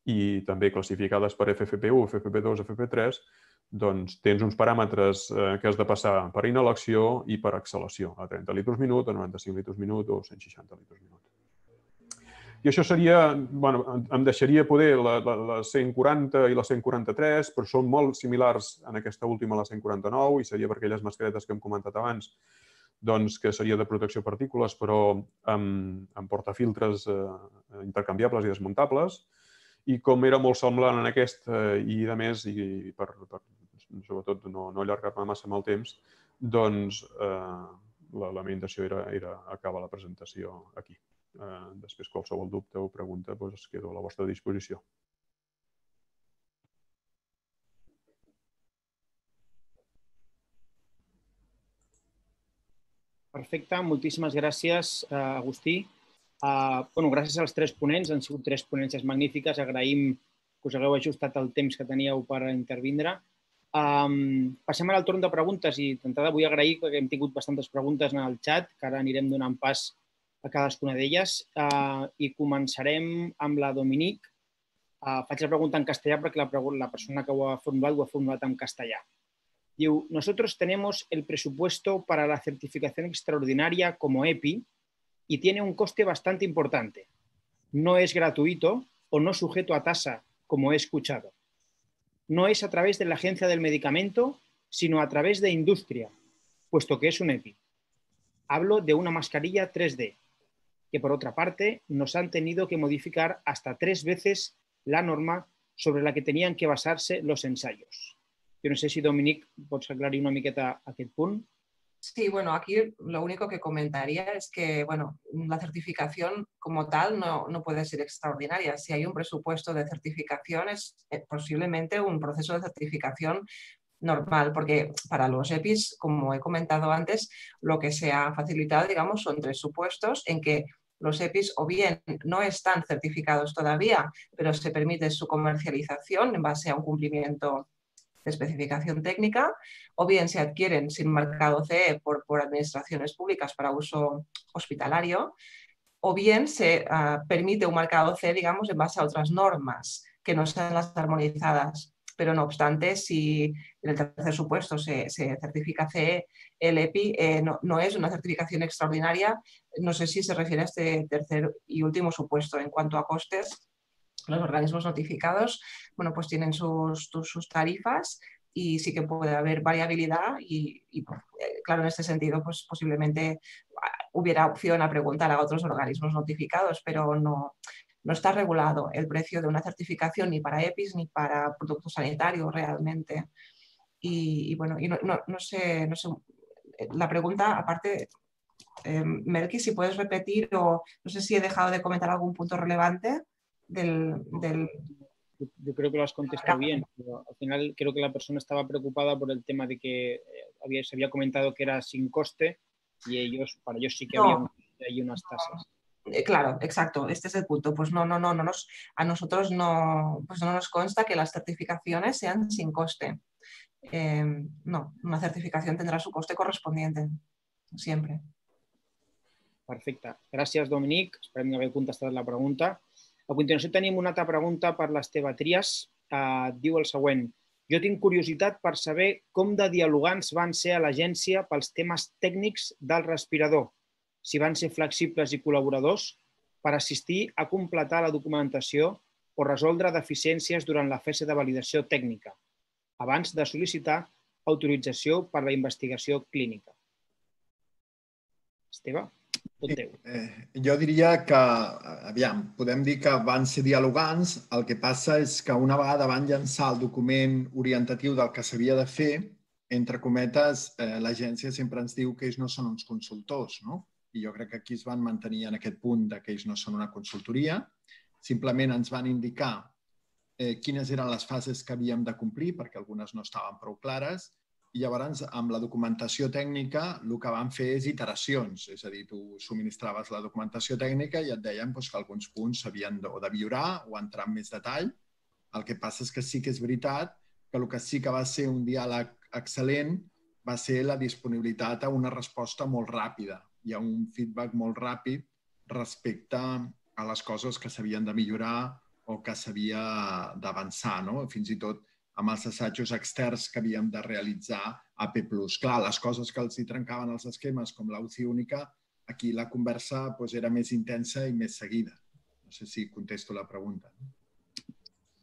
i també classificades per FFP1, FFP2, FFP3, doncs tens uns paràmetres eh, que has de passar per inhalació i per exhalació, a 30 litres minut, a 95 litres minut o 160 litres minut. I això seria, bueno, em deixaria poder la, la, la 140 i la 143, però són molt similars en aquesta última, la 149, i seria per aquelles mascaretes que hem comentat abans, doncs, que seria de protecció a partícules, però amb, amb portafiltres eh, intercanviables i desmuntables. I com era molt semblant en aquest, eh, i de més, i per, per sobretot no, no allargar-me massa amb el temps, doncs eh, la, la meva intenció era, era acabar la presentació aquí. Eh, després, qualsevol dubte o pregunta, doncs, es quedo a la vostra disposició. Perfecte, moltíssimes gràcies, eh, Agustí. Uh, bueno, gràcies als tres ponents, han sigut tres ponències magnífiques. Agraïm que us hagueu ajustat el temps que teníeu per intervindre. Um, passem ara al torn de preguntes i d'entrada vull agrair que hem tingut bastantes preguntes en el xat, que ara anirem donant pas a cadascuna d'elles uh, i començarem amb la Dominique. Uh, faig la pregunta en castellà perquè la, la persona que ho ha formulat ho ha formulat en castellà. Diu, nosotros tenemos el presupuesto para la certificación extraordinaria como EPI y tiene un coste bastante importante. No es gratuito o no sujeto a tasa, como he escuchado no es a través de la agencia del medicamento, sino a través de industria, puesto que es un EPI. Hablo de una mascarilla 3D, que por otra parte nos han tenido que modificar hasta tres veces la norma sobre la que tenían que basarse los ensayos. Yo no sé si, Dominic, pots aclarar una miqueta aquest punt. Sí, bueno, aquí lo único que comentaría es que, bueno, la certificación como tal no, no puede ser extraordinaria. Si hay un presupuesto de certificación, es eh, posiblemente un proceso de certificación normal, porque para los EPIs, como he comentado antes, lo que se ha facilitado, digamos, son tres supuestos en que los EPIs o bien no están certificados todavía, pero se permite su comercialización en base a un cumplimiento de especificación técnica, o bien se adquieren sin marcado CE por, por administraciones públicas para uso hospitalario, o bien se uh, permite un marcado CE, digamos, en base a otras normas que no sean las armonizadas. Pero no obstante, si en el tercer supuesto se, se certifica CE, el EPI eh, no, no, es una certificación extraordinaria. No sé si se refiere a este tercer y último supuesto. En cuanto a costes, los organismos notificados, bueno, pues tienen sus, sus tarifas y sí que puede haber variabilidad y, pues, eh, claro, en este sentido, pues posiblemente ah, hubiera opción a preguntar a otros organismos notificados, pero no, no está regulado el precio de una certificación ni para EPIs ni para productos sanitarios realmente. Y, bueno, y no, no, sé, no sé, la pregunta, aparte, eh, Melky, si puedes repetir o no sé si he dejado de comentar algún punto relevante del... del... Yo creo que lo has contestado bien. al final creo que la persona estaba preocupada por el tema de que eh, había, se había comentado que era sin coste y ellos, para ellos sí que había hay unas tasas. Eh, claro, exacto, este es el punto. Pues no, no, no, no nos, a nosotros no, pues no nos consta que las certificaciones sean sin coste. Em, no, una certificación tendrá su coste correspondiente, siempre. Perfecte. Gràcies, Dominic. Esperem haver contestat la pregunta. A continuació tenim una altra pregunta per l'Esteve Trias. Uh, diu el següent. Jo tinc curiositat per saber com de dialogants van ser a l'agència pels temes tècnics del respirador, si van ser flexibles i col·laboradors per assistir a completar la documentació o resoldre deficiències durant la fase de validació tècnica, abans de sol·licitar autorització per la investigació clínica. Esteve? Tot teu. Eh, jo diria que, aviam, podem dir que van ser dialogants, el que passa és que una vegada van llançar el document orientatiu del que s'havia de fer, entre cometes, eh, l'agència sempre ens diu que ells no són uns consultors, no? I jo crec que aquí es van mantenir en aquest punt de que ells no són una consultoria, simplement ens van indicar eh, quines eren les fases que havíem de complir, perquè algunes no estaven prou clares, i llavors, amb la documentació tècnica, el que van fer és iteracions. És a dir, tu subministraves la documentació tècnica i et deien doncs, que alguns punts s'havien de, de millorar o entrar en més detall. El que passa és que sí que és veritat que el que sí que va ser un diàleg excel·lent va ser la disponibilitat a una resposta molt ràpida i a un feedback molt ràpid respecte a les coses que s'havien de millorar o que s'havia d'avançar. No? Fins i tot amb els assajos externs que havíem de realitzar a P+. Clar, les coses que els hi trencaven els esquemes, com l'UCI única, aquí la conversa doncs, era més intensa i més seguida. No sé si contesto la pregunta.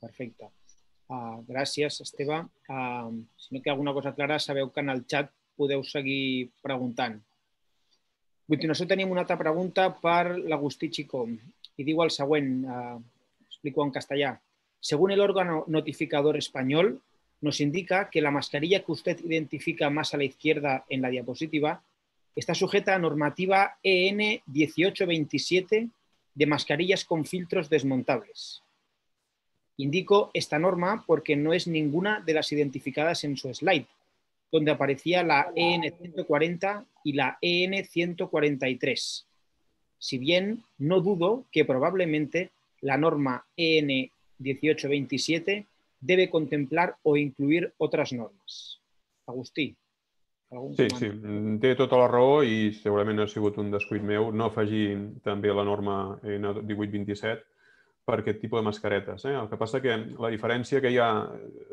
Perfecte. Uh, gràcies, Esteve. Uh, si no queda alguna cosa clara, sabeu que en el xat podeu seguir preguntant. A continuació tenim una altra pregunta per l'Agustí Xicó i diu el següent, uh, explico en castellà. Según el órgano notificador español, nos indica que la mascarilla que usted identifica más a la izquierda en la diapositiva está sujeta a normativa EN 1827 de mascarillas con filtros desmontables. Indico esta norma porque no es ninguna de las identificadas en su slide, donde aparecía la EN 140 y la EN 143. Si bien no dudo que probablemente la norma EN 1827 debe contemplar o incluir otras normes. Agustí. Sí, sí, té tota la raó i segurament ha sigut un descuit meu no afegir també la norma N1827 per aquest tipus de mascaretes. Eh? El que passa que la diferència que hi ha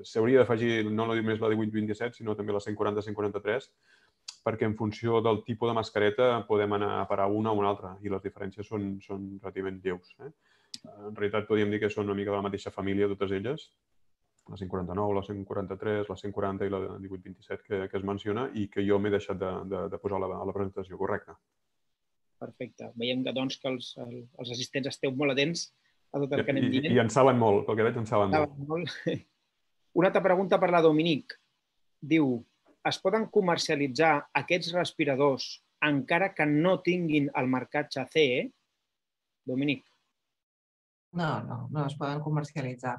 s'hauria d'afegir no només la 1827, sinó també la 140-143, perquè en funció del tipus de mascareta podem anar a parar una o una altra i les diferències són, són relativament lleus. Eh? En realitat podríem dir que són una mica de la mateixa família, totes elles, la 149, la 143, la 140 i la 1827 que, que es menciona i que jo m'he deixat de, de, de posar a la, a la presentació, correcte. Perfecte. Veiem que, doncs, que els, els assistents esteu molt atents a tot el que anem dient. I, i en saben molt, pel que veig en saben, saben molt. molt. Una altra pregunta per la Dominic. Diu, es poden comercialitzar aquests respiradors encara que no tinguin el marcatge CE? Dominic. No, no, no es poden comercialitzar.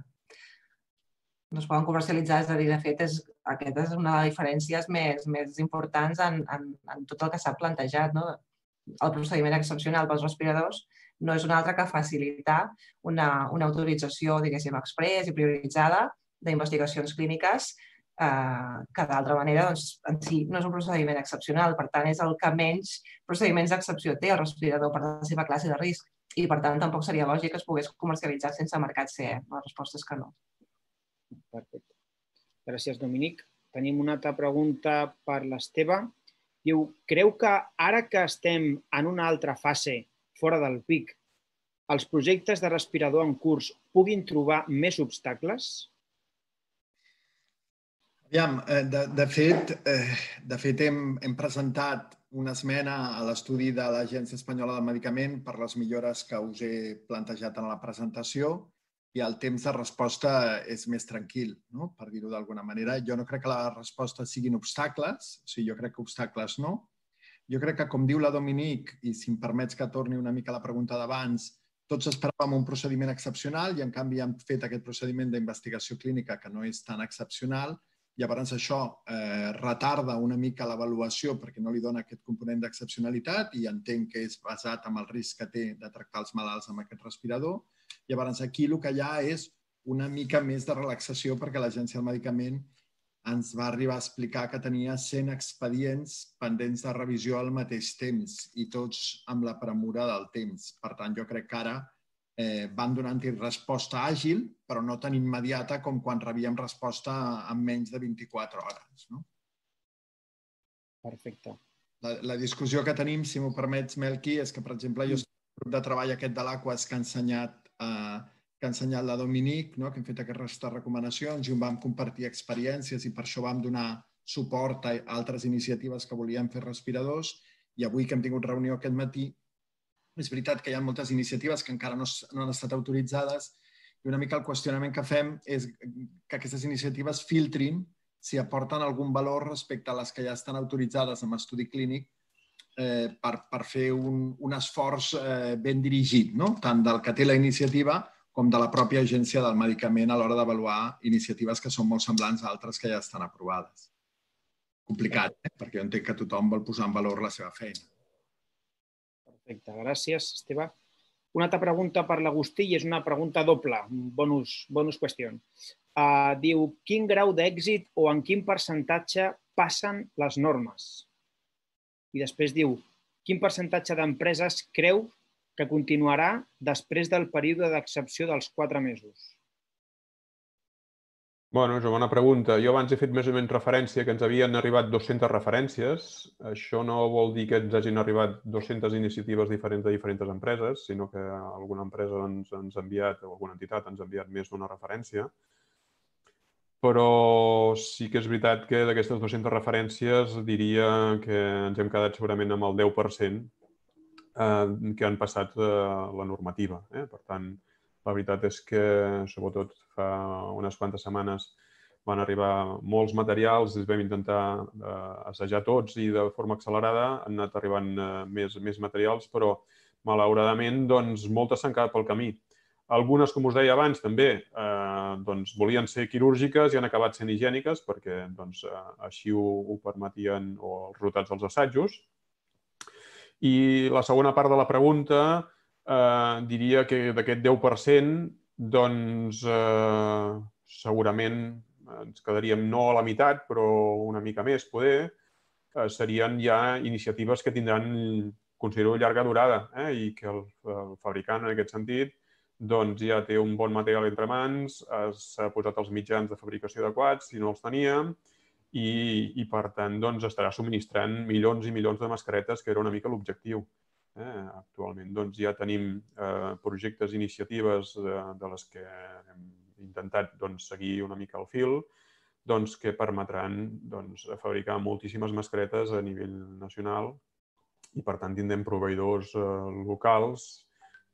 No es poden comercialitzar, és a dir, de fet, és, aquesta és una de les diferències més, més importants en, en, en tot el que s'ha plantejat. No? El procediment excepcional pels respiradors no és un altre que facilitar una, una autorització, diguéssim, express i prioritzada d'investigacions clíniques eh, que d'altra manera doncs, en si no és un procediment excepcional, per tant és el que menys procediments d'excepció té el respirador per la seva classe de risc i per tant tampoc seria lògic que es pogués comercialitzar sense mercat CE. La resposta és que no. Perfecte. Gràcies, Dominic. Tenim una altra pregunta per l'Esteve. Diu, creu que ara que estem en una altra fase fora del pic, els projectes de respirador en curs puguin trobar més obstacles? Aviam, eh, de, de fet, eh, de fet hem, hem presentat una esmena a l'estudi de l'Agència Espanyola del Medicament per les millores que us he plantejat en la presentació i el temps de resposta és més tranquil, no? per dir-ho d'alguna manera. Jo no crec que la resposta siguin obstacles, o sigui, jo crec que obstacles no. Jo crec que, com diu la Dominic, i si em permets que torni una mica la pregunta d'abans, tots esperàvem un procediment excepcional i, en canvi, hem fet aquest procediment d'investigació clínica que no és tan excepcional. Llavors, això eh, retarda una mica l'avaluació perquè no li dona aquest component d'excepcionalitat i entenc que és basat en el risc que té de tractar els malalts amb aquest respirador Llavors, aquí el que hi ha és una mica més de relaxació perquè l'Agència del Medicament ens va arribar a explicar que tenia 100 expedients pendents de revisió al mateix temps i tots amb la premura del temps. Per tant, jo crec que ara eh, van donant-hi resposta àgil, però no tan immediata com quan rebíem resposta en menys de 24 hores. No? Perfecte. La, la discussió que tenim, si m'ho permets, Melqui, és que, per exemple, jo estic grup de treball aquest de l'Aquas que ha ensenyat eh, que ha ensenyat la Dominic, no? que hem fet aquestes recomanacions i on vam compartir experiències i per això vam donar suport a altres iniciatives que volien fer respiradors i avui que hem tingut reunió aquest matí és veritat que hi ha moltes iniciatives que encara no, no han estat autoritzades i una mica el qüestionament que fem és que aquestes iniciatives filtrin si aporten algun valor respecte a les que ja estan autoritzades amb estudi clínic eh, per, per fer un, un esforç eh, ben dirigit, no? tant del que té la iniciativa com de la pròpia agència del medicament a l'hora d'avaluar iniciatives que són molt semblants a altres que ja estan aprovades. Complicat, eh? perquè jo entenc que tothom vol posar en valor la seva feina. Perfecte, gràcies, Esteve. Una altra pregunta per l'Agustí i és una pregunta doble, bonus, bonus qüestió. Uh, diu, quin grau d'èxit o en quin percentatge passen les normes? I després diu, quin percentatge d'empreses creu que continuarà després del període d'excepció dels quatre mesos? Bueno, és una bona pregunta. Jo abans he fet més o menys referència que ens havien arribat 200 referències. Això no vol dir que ens hagin arribat 200 iniciatives diferents de diferents empreses, sinó que alguna empresa ens, ens ha enviat, o alguna entitat ens ha enviat més d'una referència però sí que és veritat que d'aquestes 200 referències diria que ens hem quedat segurament amb el 10% eh, que han passat eh, la normativa. Eh? Per tant, la veritat és que, sobretot fa unes quantes setmanes, van arribar molts materials, els vam intentar eh, assajar tots i de forma accelerada han anat arribant eh, més, més materials, però malauradament doncs, moltes s'han quedat pel camí. Algunes, com us deia abans, també eh, doncs, volien ser quirúrgiques i han acabat sent higièniques perquè doncs, eh, així ho, ho permetien o els resultats dels assajos. I la segona part de la pregunta eh, diria que d'aquest 10%, doncs eh, segurament ens quedaríem no a la meitat, però una mica més, poder, eh, serien ja iniciatives que tindran, considero, llarga durada eh, i que el, el fabricant, en aquest sentit, doncs ja té un bon material entre mans, s'ha posat els mitjans de fabricació adequats, si no els tenia, i, i per tant doncs, estarà subministrant milions i milions de mascaretes, que era una mica l'objectiu. Eh? Actualment doncs, ja tenim eh, projectes, iniciatives de, de les que hem intentat doncs, seguir una mica el fil, doncs, que permetran doncs, fabricar moltíssimes mascaretes a nivell nacional i, per tant, tindrem proveïdors eh, locals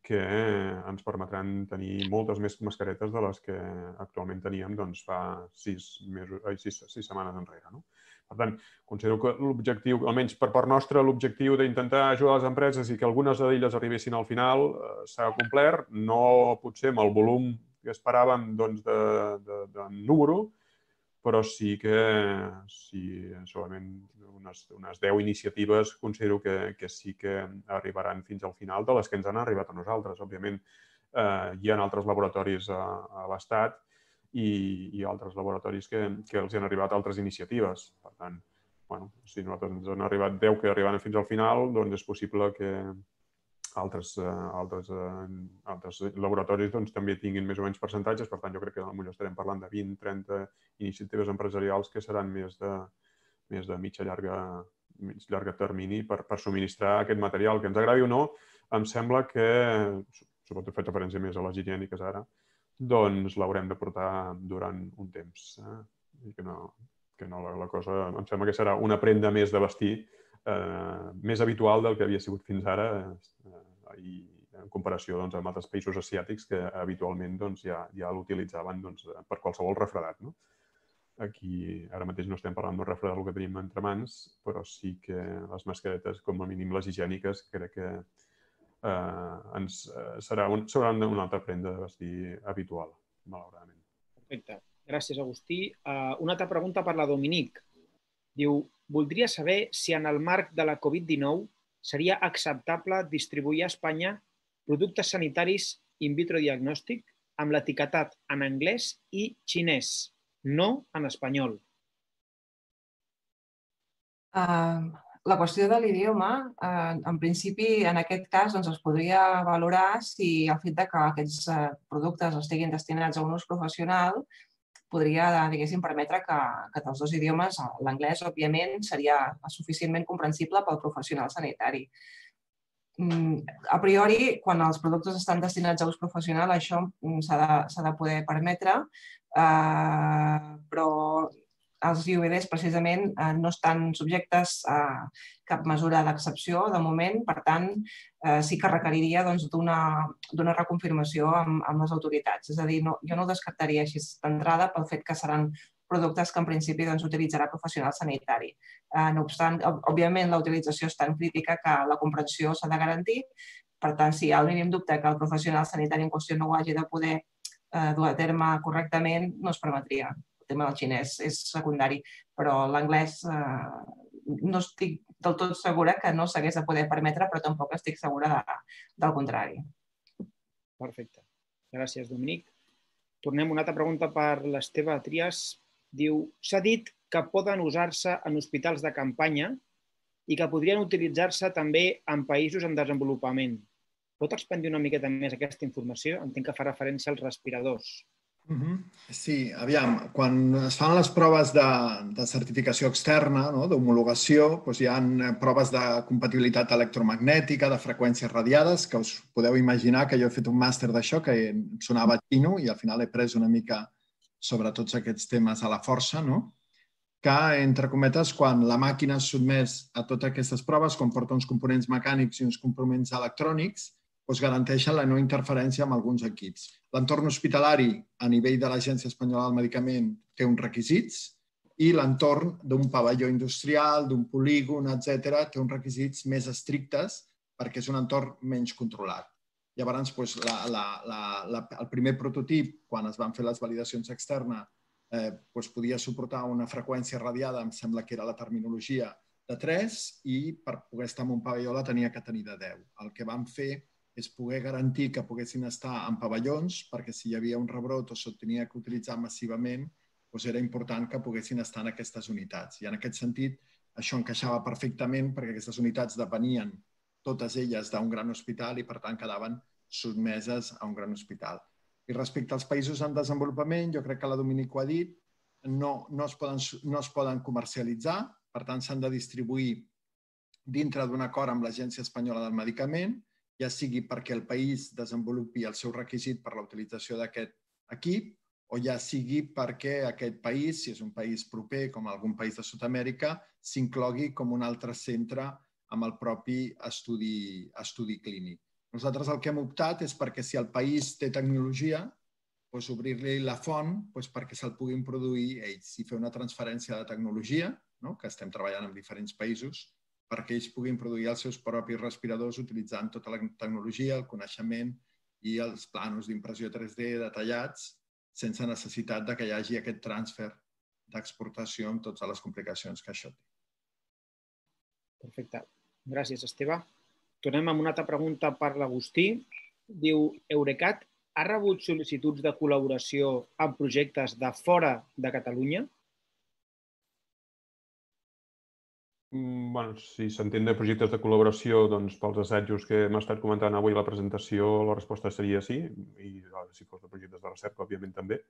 que ens permetran tenir moltes més mascaretes de les que actualment teníem doncs, fa sis, mesos, ai, sis, sis setmanes enrere. No? Per tant, considero que l'objectiu, almenys per part nostra, l'objectiu d'intentar ajudar les empreses i que algunes d'elles arribessin al final eh, s'ha complert, no potser amb el volum que esperàvem doncs, de, de, de número, però sí que sí, solament unes, unes 10 iniciatives considero que, que sí que arribaran fins al final de les que ens han arribat a nosaltres. Òbviament, eh, hi ha altres laboratoris a, a l'Estat i, i altres laboratoris que, que els han arribat altres iniciatives. Per tant, bueno, si nosaltres ens han arribat 10 que arribaran fins al final, doncs és possible que, altres, uh, altres, uh, altres laboratoris doncs, també tinguin més o menys percentatges, per tant jo crec que potser estarem parlant de 20-30 iniciatives empresarials que seran més de, més de mitja llarga, mig llarga termini per, per subministrar aquest material. Que ens agradi o no, em sembla que, sobretot fet referència més a les higièniques ara, doncs l'haurem de portar durant un temps. Eh? I que no, que no la, la cosa... Em sembla que serà una prenda més de vestir eh, més habitual del que havia sigut fins ara eh, i en comparació doncs, amb altres països asiàtics que habitualment doncs, ja, ja l'utilitzaven doncs, per qualsevol refredat. No? Aquí ara mateix no estem parlant d'un refredat el que tenim entre mans, però sí que les mascaretes, com a mínim les higièniques, crec que eh, ens, eh, serà un, serà una altra prenda de vestir habitual, malauradament. Perfecte. Gràcies, Agustí. Uh, una altra pregunta per la Dominic. Diu, voldria saber si en el marc de la Covid-19 seria acceptable distribuir a Espanya productes sanitaris in vitro diagnòstic amb l'etiquetat en anglès i xinès, no en espanyol. Uh, la qüestió de l'idioma, eh, en principi, en aquest cas, doncs, es podria valorar si el fet de que aquests eh, productes estiguin destinats a un ús professional podria, diguéssim, permetre que, que dels dos idiomes, l'anglès, òbviament, seria suficientment comprensible pel professional sanitari. Mm, a priori, quan els productes estan destinats a ús professional, això mm, s'ha de, de poder permetre, eh, però els IUBDs precisament eh, no estan subjectes a cap mesura d'excepció de moment, per tant, eh, sí que requeriria doncs, d'una reconfirmació amb, amb les autoritats. És a dir, no, jo no ho descartaria així d'entrada pel fet que seran productes que en principi doncs, utilitzarà professional sanitari. Eh, no obstant, òbviament la utilització és tan crítica que la comprensió s'ha de garantir, per tant, si hi ha el mínim dubte que el professional sanitari en qüestió no ho hagi de poder eh, dur a terme correctament, no es permetria tema del xinès és secundari, però l'anglès eh, no estic del tot segura que no s'hagués de poder permetre, però tampoc estic segura de, del contrari. Perfecte. Gràcies, Dominic. Tornem una altra pregunta per l'Esteve Trias. Diu, s'ha dit que poden usar-se en hospitals de campanya i que podrien utilitzar-se també en països en desenvolupament. Pot expandir una miqueta més aquesta informació? Entenc que fa referència als respiradors. Sí, aviam, quan es fan les proves de, de certificació externa, no, d'homologació, doncs hi ha eh, proves de compatibilitat electromagnètica, de freqüències radiades, que us podeu imaginar que jo he fet un màster d'això que sonava xino i al final he pres una mica sobre tots aquests temes a la força, no? que, entre cometes, quan la màquina es sotmès a totes aquestes proves, comporta uns components mecànics i uns components electrònics, doncs garanteixen la no interferència amb alguns equips. L'entorn hospitalari, a nivell de l'Agència Espanyola del Medicament, té uns requisits i l'entorn d'un pavelló industrial, d'un polígon, etc., té uns requisits més estrictes perquè és un entorn menys controlat. Llavors, doncs, la, la, la, la, el primer prototip, quan es van fer les validacions externes, eh, doncs podia suportar una freqüència radiada, em sembla que era la terminologia, de 3 i per poder estar en un pavelló la tenia que tenir de 10. El que vam fer és poder garantir que poguessin estar en pavellons, perquè si hi havia un rebrot o se'l tenia que utilitzar massivament, doncs era important que poguessin estar en aquestes unitats. I en aquest sentit, això encaixava perfectament perquè aquestes unitats depenien totes elles d'un gran hospital i, per tant, quedaven sotmeses a un gran hospital. I respecte als països en desenvolupament, jo crec que la Dominic ho ha dit, no, no, es poden, no es poden comercialitzar, per tant, s'han de distribuir dintre d'un acord amb l'Agència Espanyola del Medicament ja sigui perquè el país desenvolupi el seu requisit per la utilització d'aquest equip o ja sigui perquè aquest país, si és un país proper com algun país de Sud-amèrica, s'inclogui com un altre centre amb el propi estudi, estudi clínic. Nosaltres el que hem optat és perquè si el país té tecnologia, doncs obrir-li la font doncs perquè se'l puguin produir ells i fer una transferència de tecnologia, no? que estem treballant en diferents països, perquè ells puguin produir els seus propis respiradors utilitzant tota la tecnologia, el coneixement i els planos d'impressió 3D detallats sense necessitat de que hi hagi aquest transfer d'exportació amb totes les complicacions que això té. Perfecte. Gràcies, Esteve. Tornem amb una altra pregunta per l'Agustí. Diu, Eurecat ha rebut sol·licituds de col·laboració amb projectes de fora de Catalunya? Bueno, si s'entén de projectes de col·laboració, doncs pels assajos que hem estat comentant avui a la presentació, la resposta seria sí, i si fos de projectes de recerca, òbviament també.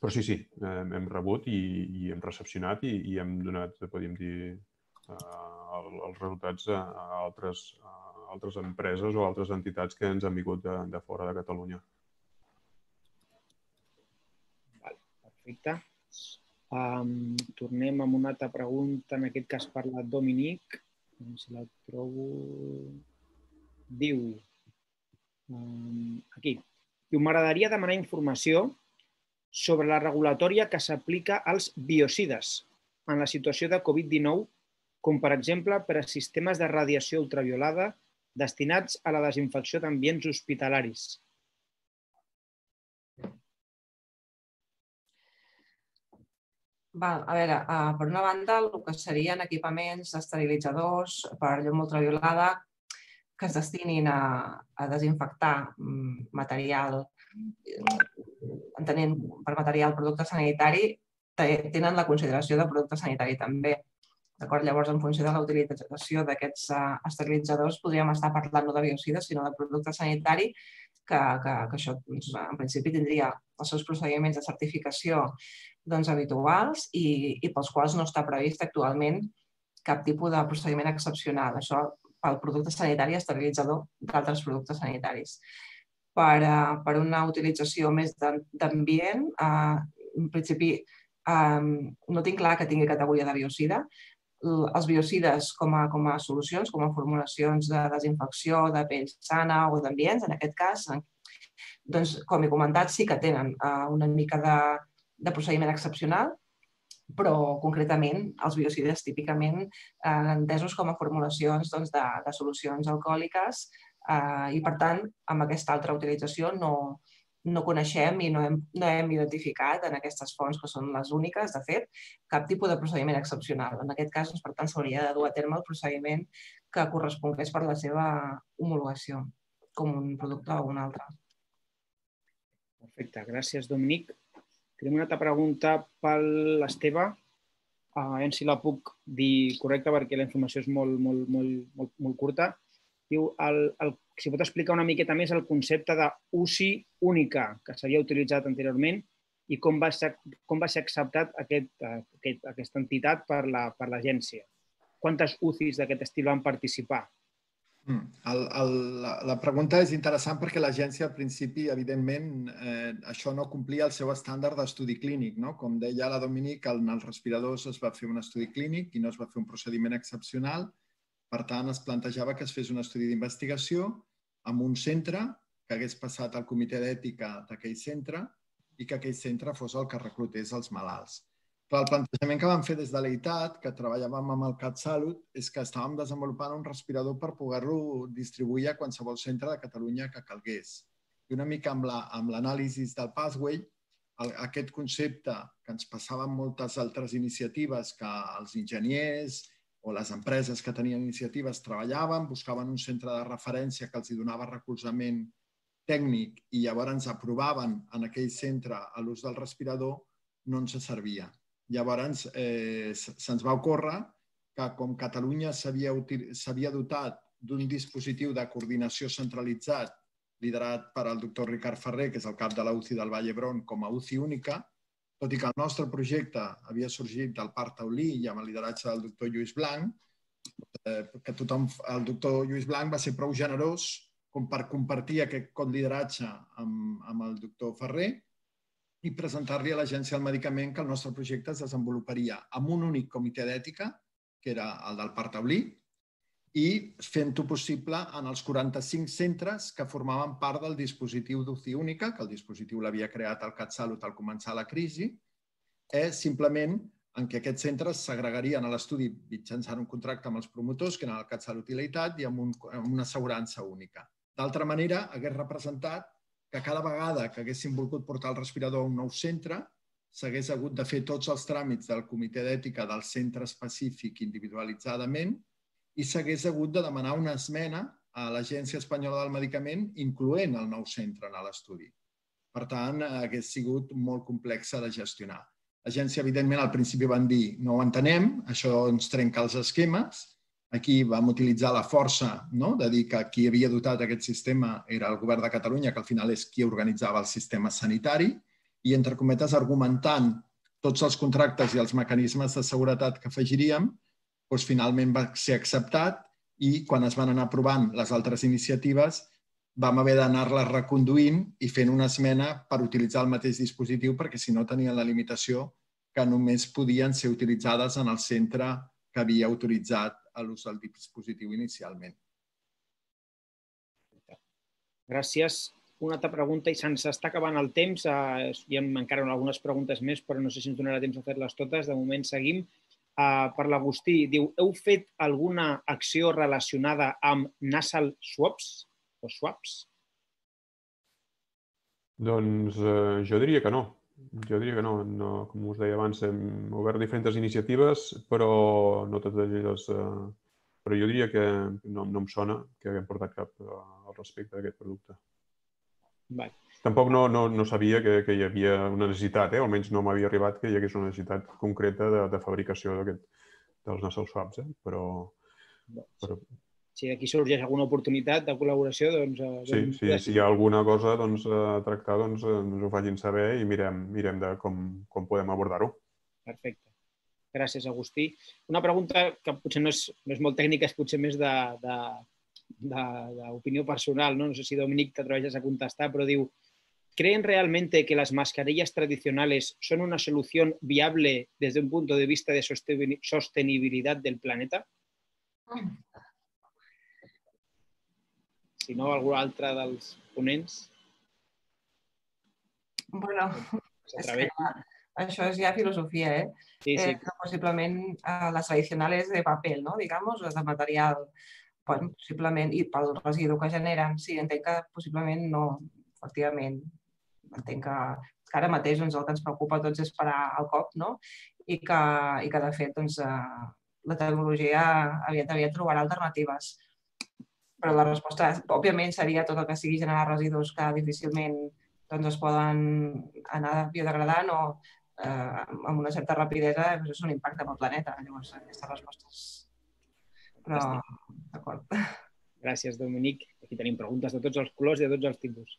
Però sí, sí, hem rebut i, i hem recepcionat i, i hem donat, podríem dir, uh, els resultats a, altres, a altres empreses o altres entitats que ens han vingut de, de fora de Catalunya. Vale, perfecte. Um, tornem amb una altra pregunta, en aquest cas per la Dominic. Si la trobo... Diu... Um, aquí. Diu, m'agradaria demanar informació sobre la regulatòria que s'aplica als biocides en la situació de Covid-19, com per exemple per a sistemes de radiació ultraviolada destinats a la desinfecció d'ambients hospitalaris. Val, a veure, uh, per una banda, el que serien equipaments esterilitzadors per llum ultraviolada que es destinin a, a desinfectar mm, material, entenent per material producte sanitari, tenen la consideració de producte sanitari també. Llavors, en funció de la utilització d'aquests uh, esterilitzadors, podríem estar parlant no de biocides, sinó de producte sanitari, que, que, que això doncs, en principi tindria els seus procediments de certificació doncs, habituals i, i pels quals no està previst actualment cap tipus de procediment excepcional. Això pel producte sanitari esterilitzador d'altres productes sanitaris. Per, uh, per una utilització més d'ambient, uh, en principi um, no tinc clar que tingui categoria de biocida. Els biocides com a, com a solucions, com a formulacions de desinfecció de pell sana o d'ambients, en aquest cas, doncs, com he comentat, sí que tenen uh, una mica de, de procediment excepcional, però concretament els biocides típicament eh, entesos com a formulacions doncs, de, de solucions alcohòliques eh, i, per tant, amb aquesta altra utilització no, no coneixem i no hem, no hem identificat en aquestes fonts, que són les úniques, de fet, cap tipus de procediment excepcional. En aquest cas, doncs, per tant, s'hauria de dur a terme el procediment que correspongués per la seva homologació com un producte o un altre. Perfecte, gràcies, Dominic. Tenim una altra pregunta per l'Esteve. Uh, a veure si la puc dir correcta perquè la informació és molt, molt, molt, molt, molt curta. Diu, el, el, si pot explicar una miqueta més el concepte de UCI única que s'havia utilitzat anteriorment i com va ser, com va ser acceptat aquest, aquest, aquesta entitat per l'agència. La, per Quantes UCIs d'aquest estil van participar? Mm. El, el, la, la pregunta és interessant perquè l'agència al principi, evidentment, eh, això no complia el seu estàndard d'estudi clínic. No? Com deia la Dominic, en els respiradors es va fer un estudi clínic i no es va fer un procediment excepcional. Per tant, es plantejava que es fes un estudi d'investigació amb un centre que hagués passat al comitè d'ètica d'aquell centre i que aquell centre fos el que reclutés els malalts. Però el plantejament que vam fer des de l'EITAT, que treballàvem amb el CatSalut, és que estàvem desenvolupant un respirador per poder-lo distribuir a qualsevol centre de Catalunya que calgués. I una mica amb l'anàlisi la, del Pathway, el, aquest concepte que ens passaven moltes altres iniciatives que els enginyers o les empreses que tenien iniciatives treballaven, buscaven un centre de referència que els donava recolzament tècnic i llavors aprovaven en aquell centre a l'ús del respirador, no ens servia. Llavors, eh, se'ns va ocórrer que com Catalunya s'havia dotat d'un dispositiu de coordinació centralitzat liderat per al doctor Ricard Ferrer, que és el cap de la UCI del Vall d'Hebron, com a UCI única, tot i que el nostre projecte havia sorgit del Parc Taulí i amb el lideratge del doctor Lluís Blanc, eh, que tothom, el doctor Lluís Blanc va ser prou generós com per compartir aquest lideratge amb, amb el doctor Ferrer i presentar-li a l'Agència del Medicament que el nostre projecte es desenvoluparia amb un únic comitè d'ètica, que era el del Parc Taulí, i fent-ho possible en els 45 centres que formaven part del dispositiu d'UCI única, que el dispositiu l'havia creat el CatSalut al començar la crisi, és simplement en què aquests centres s'agregarien a l'estudi mitjançant un contracte amb els promotors, que eren el CatSalut i l'EITAT, i amb, un, amb una assegurança única. D'altra manera, hagués representat que cada vegada que haguéssim volgut portar el respirador a un nou centre, s'hagués hagut de fer tots els tràmits del comitè d'ètica del centre específic individualitzadament i s'hagués hagut de demanar una esmena a l'Agència Espanyola del Medicament, incloent el nou centre en l'estudi. Per tant, hagués sigut molt complexa de gestionar. L'agència, evidentment, al principi van dir no ho entenem, això ens trenca els esquemes, Aquí vam utilitzar la força no? de dir que qui havia dotat aquest sistema era el govern de Catalunya, que al final és qui organitzava el sistema sanitari, i, entre cometes, argumentant tots els contractes i els mecanismes de seguretat que afegiríem, doncs finalment va ser acceptat i quan es van anar aprovant les altres iniciatives vam haver d'anar-les reconduint i fent una esmena per utilitzar el mateix dispositiu perquè si no tenien la limitació que només podien ser utilitzades en el centre que havia autoritzat l'ús del dispositiu inicialment. Gràcies. Una altra pregunta, i se'ns està acabant el temps. Uh, hi ha encara algunes preguntes més, però no sé si ens donarà temps a fer-les totes. De moment seguim. Per l'Agustí, diu, heu fet alguna acció relacionada amb nasal swaps o swaps? Doncs eh, jo diria que no. Jo diria que no. no. Com us deia abans, hem obert diferents iniciatives, però no totes elles... Eh, però jo diria que no, no em sona que haguem portat cap eh, al respecte d'aquest producte. Vale. Tampoc no, no, no sabia que, que hi havia una necessitat, eh? almenys no m'havia arribat que hi hagués una necessitat concreta de, de fabricació dels nasal swaps, eh? però, però... Si aquí sorgeix alguna oportunitat de col·laboració, doncs... Eh, sí, sí, si hi ha alguna cosa doncs, a tractar, doncs eh, ens ho facin saber i mirem, mirem de com, com podem abordar-ho. Perfecte. Gràcies, Agustí. Una pregunta que potser no és, no és molt tècnica, és potser més d'opinió personal. ¿no? no sé si Dominic t'atreveixes a contestar, però diu ¿Creen realmente que las mascarillas tradicionales son una solución viable desde un punto de vista de sostenibilidad del planeta? Si no, algú altre dels ponents? Bueno, és que això és ja filosofia, eh? Sí, sí. Eh, possiblement eh, les tradicionals de paper, no? Digamos, o de material, bueno, possiblement, i pel residu que generen, sí, entenc que possiblement no, efectivament, entenc que, que ara mateix doncs, el que ens preocupa a tots és parar el cop, no? I que, i que de fet, doncs, eh, la tecnologia aviat aviat trobarà alternatives. Però la resposta, òbviament, seria tot el que sigui generar residus que difícilment doncs, es poden anar biodegradant o eh, amb una certa rapidesa doncs, és un impacte en el planeta. Llavors, aquesta resposta és... Però, d'acord. Gràcies, Dominic. Aquí tenim preguntes de tots els colors i de tots els tipus.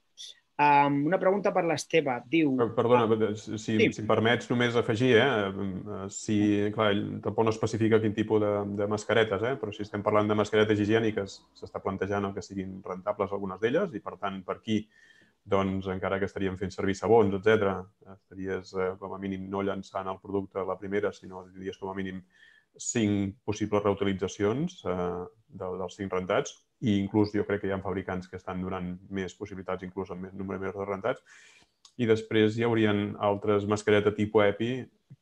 Um, una pregunta per l'Esteve. Diu... Perdona, si, sí. si em permets només afegir, eh? si, clar, tampoc no especifica quin tipus de, de mascaretes, eh? però si estem parlant de mascaretes higièniques, s'està plantejant que siguin rentables algunes d'elles i, per tant, per aquí, doncs, encara que estaríem fent servir sabons, etc, estaries, eh, com a mínim, no llançant el producte a la primera, sinó diries com a mínim cinc possibles reutilitzacions eh, de, dels cinc rentats i inclús jo crec que hi ha fabricants que estan donant més possibilitats, inclús amb més número més rentats. I després hi haurien altres mascareta tipus EPI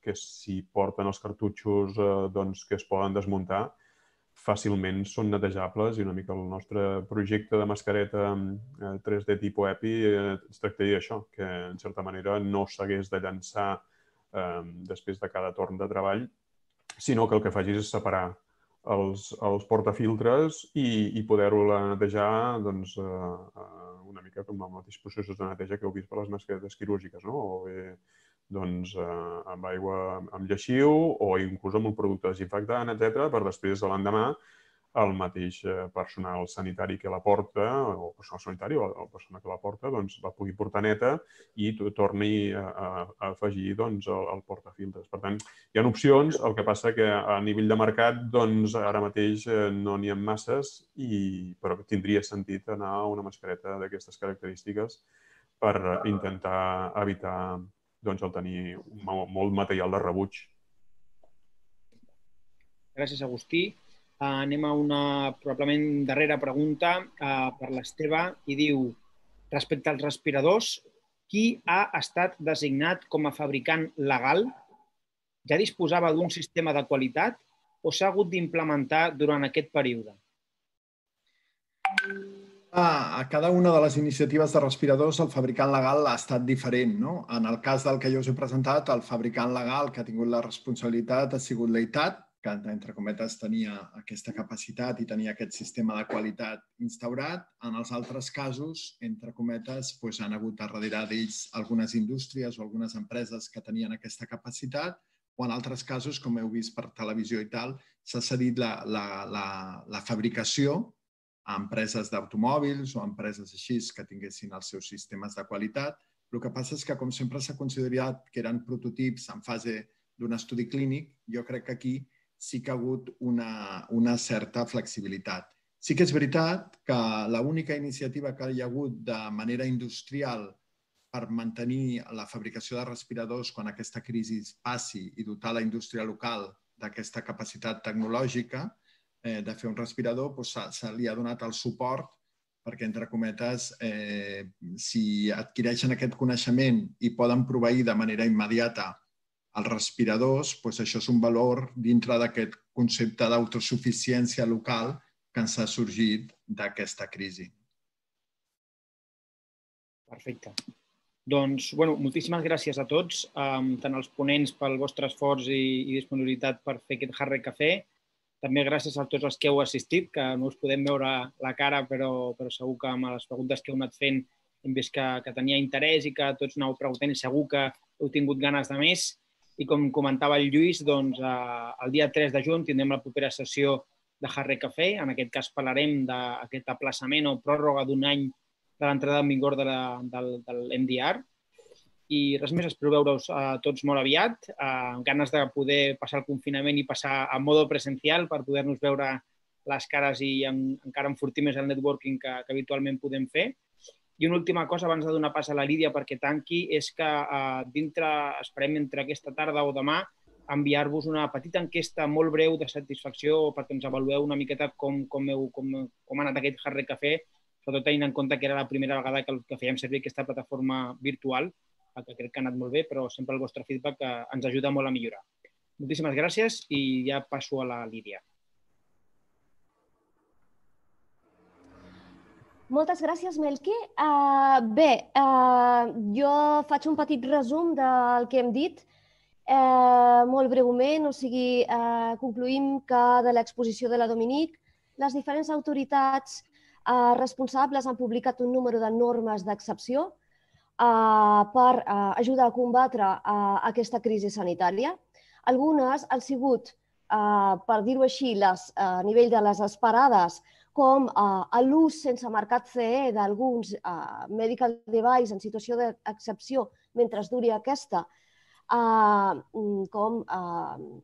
que si porten els cartutxos eh, doncs, que es poden desmuntar, fàcilment són netejables i una mica el nostre projecte de mascareta 3D eh, tipus EPI eh, es tractaria d'això, que en certa manera no s'hagués de llançar eh, després de cada torn de treball, sinó que el que facis és separar els, els portafiltres i, i poder-ho netejar doncs, eh, una mica com els processos de neteja que heu vist per les mascaretes quirúrgiques, no? o bé doncs, eh, amb aigua amb lleixiu o inclús amb un producte desinfectant, etc per després de l'endemà el mateix eh, personal sanitari que la porta, o personal sanitari o la persona que la porta, doncs la pugui portar neta i torni a, a, a afegir doncs, el, el portafiltres. Per tant, hi ha opcions, el que passa que a nivell de mercat doncs, ara mateix eh, no n'hi ha masses, i, però tindria sentit anar a una mascareta d'aquestes característiques per intentar evitar doncs, el tenir molt material de rebuig. Gràcies, Agustí. Uh, anem a una probablement darrera pregunta uh, per l'Esteve i diu, respecte als respiradors, qui ha estat designat com a fabricant legal? Ja disposava d'un sistema de qualitat o s'ha hagut d'implementar durant aquest període? Ah, a cada una de les iniciatives de respiradors el fabricant legal ha estat diferent. No? En el cas del que jo us he presentat, el fabricant legal que ha tingut la responsabilitat ha sigut l'EITAT, que, entre cometes, tenia aquesta capacitat i tenia aquest sistema de qualitat instaurat. En els altres casos, entre cometes, doncs han hagut a darrere d'ells algunes indústries o algunes empreses que tenien aquesta capacitat, o en altres casos, com heu vist per televisió i tal, s'ha cedit la, la, la, la fabricació a empreses d'automòbils o empreses així que tinguessin els seus sistemes de qualitat. El que passa és que, com sempre s'ha considerat que eren prototips en fase d'un estudi clínic, jo crec que aquí sí que ha hagut una, una certa flexibilitat. Sí que és veritat que l'única iniciativa que hi ha hagut de manera industrial per mantenir la fabricació de respiradors quan aquesta crisi passi i dotar la indústria local d'aquesta capacitat tecnològica eh, de fer un respirador, doncs se, se li ha donat el suport perquè, entre cometes, eh, si adquireixen aquest coneixement i poden proveir de manera immediata els respiradors, doncs això és un valor dintre d'aquest concepte d'autosuficiència local que ens ha sorgit d'aquesta crisi. Perfecte. Doncs, bueno, moltíssimes gràcies a tots, um, tant als ponents pel vostre esforç i, i disponibilitat per fer aquest Harry Café. També gràcies a tots els que heu assistit, que no us podem veure la cara, però, però segur que amb les preguntes que heu anat fent hem vist que, que tenia interès i que tots aneu preguntant i segur que heu tingut ganes de més. I com comentava el Lluís, doncs, eh, el dia 3 de juny tindrem la propera sessió de Harry Café. En aquest cas parlarem d'aquest aplaçament o pròrroga d'un any de l'entrada en vigor de la, del, del MDR. I res més, espero veure-us uh, tots molt aviat, uh, amb ganes de poder passar el confinament i passar a modo presencial per poder-nos veure les cares i en, encara enfortir més el networking que, que habitualment podem fer. I una última cosa abans de donar pas a la Lídia perquè tanqui és que uh, dintre, esperem entre aquesta tarda o demà, enviar-vos una petita enquesta molt breu de satisfacció perquè ens avalueu una miqueta com, com, heu, com, com ha anat aquest Harry Café sobretot tenint en compte que era la primera vegada que, que fèiem servir aquesta plataforma virtual, que crec que ha anat molt bé, però sempre el vostre feedback eh, ens ajuda molt a millorar. Moltíssimes gràcies i ja passo a la Lídia. Moltes gràcies, Melqui. Uh, bé, uh, jo faig un petit resum del que hem dit, uh, molt breument, o sigui, uh, concluïm que de l'exposició de la Dominic, les diferents autoritats eh, responsables han publicat un número de normes d'excepció eh, per eh, ajudar a combatre eh, aquesta crisi sanitària. Algunes han sigut, eh, per dir-ho així, les, eh, a nivell de les esperades, com eh, l'ús sense mercat CE d'alguns eh, medical device en situació d'excepció mentre duri aquesta, eh, com eh,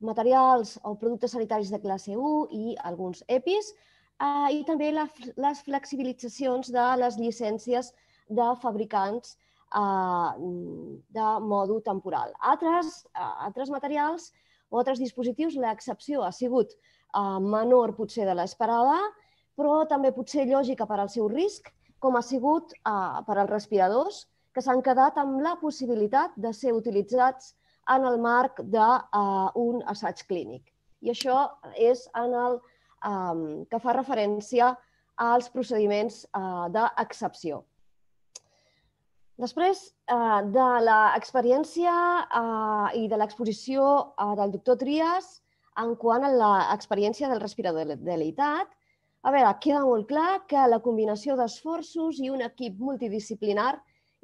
materials o productes sanitaris de classe 1 i alguns EPIs, i també les flexibilitzacions de les llicències de fabricants eh, de modo temporal. Altres, altres materials o altres dispositius, l'excepció ha sigut menor potser de l'esperada, però també potser lògica per al seu risc, com ha sigut eh, per als respiradors, que s'han quedat amb la possibilitat de ser utilitzats en el marc d'un uh, assaig clínic. I això és en el um, que fa referència als procediments d'excepció. Després de l'experiència i de l'exposició del doctor Trias en quant a l'experiència del respirador de l'EITAT, a veure, queda molt clar que la combinació d'esforços i un equip multidisciplinar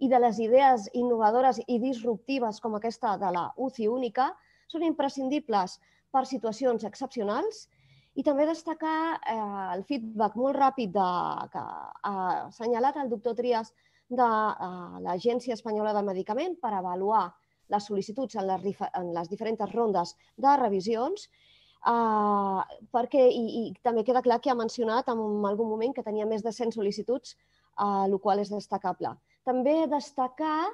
i de les idees innovadores i disruptives com aquesta de la UCI única són imprescindibles per situacions excepcionals. I també destacar eh, el feedback molt ràpid de, que ha assenyalat el doctor Trias de eh, l'Agència Espanyola del Medicament per avaluar les sol·licituds en les, en les diferents rondes de revisions, eh, perquè, i, i també queda clar que ha mencionat en algun moment que tenia més de 100 sol·licituds, eh, el qual és destacable. També destacar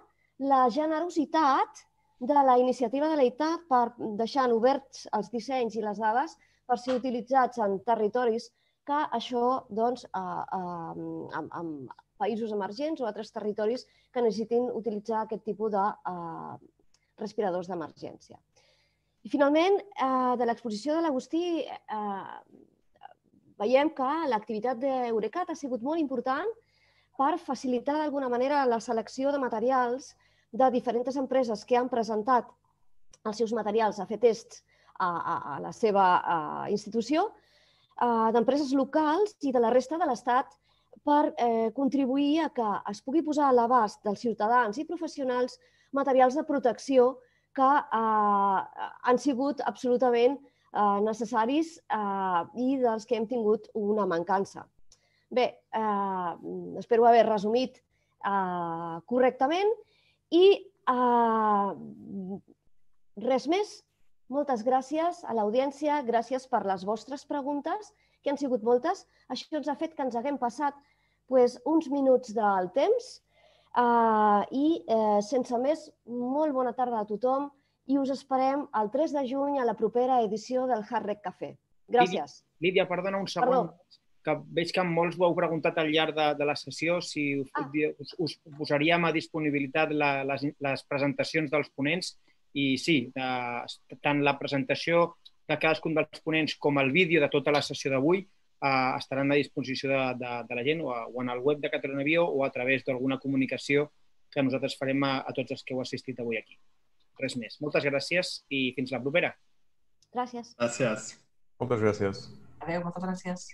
la generositat de la iniciativa de l'EITAT per deixar oberts els dissenys i les dades per ser utilitzats en territoris que això, doncs, eh, eh, en, en països emergents o altres territoris que necessitin utilitzar aquest tipus de eh, respiradors d'emergència. I finalment, eh, de l'exposició de l'Agustí, eh, veiem que l'activitat d'Eurecat ha sigut molt important per facilitar d'alguna manera la selecció de materials de diferents empreses que han presentat els seus materials a fer tests a, a, a la seva a, institució, d'empreses locals i de la resta de l'Estat per eh, contribuir a que es pugui posar a l'abast dels ciutadans i professionals materials de protecció que eh, han sigut absolutament eh, necessaris eh, i dels que hem tingut una mancança. Bé, eh, espero haver resumit eh, correctament i eh, res més. Moltes gràcies a l'audiència, gràcies per les vostres preguntes, que han sigut moltes. Això ens ha fet que ens haguem passat pues, uns minuts del temps. Uh, I, uh, sense més, molt bona tarda a tothom i us esperem el 3 de juny a la propera edició del Hard Rec Café. Gràcies. Lídia, Lídia perdona un segon. Perdó. Que veig que molts ho heu preguntat al llarg de, de la sessió si us, Ah. us, us posaríem a disponibilitat la, les, les presentacions dels ponents i sí, tant la presentació de cadascun dels ponents com el vídeo de tota la sessió d'avui eh, estaran a disposició de, de, de la gent o, a, o en el web de Catalunya Bio o a través d'alguna comunicació que nosaltres farem a, a tots els que heu assistit avui aquí. Res més. Moltes gràcies i fins la propera. Gràcies. Gràcies. Moltes gràcies. Adéu, moltes gràcies.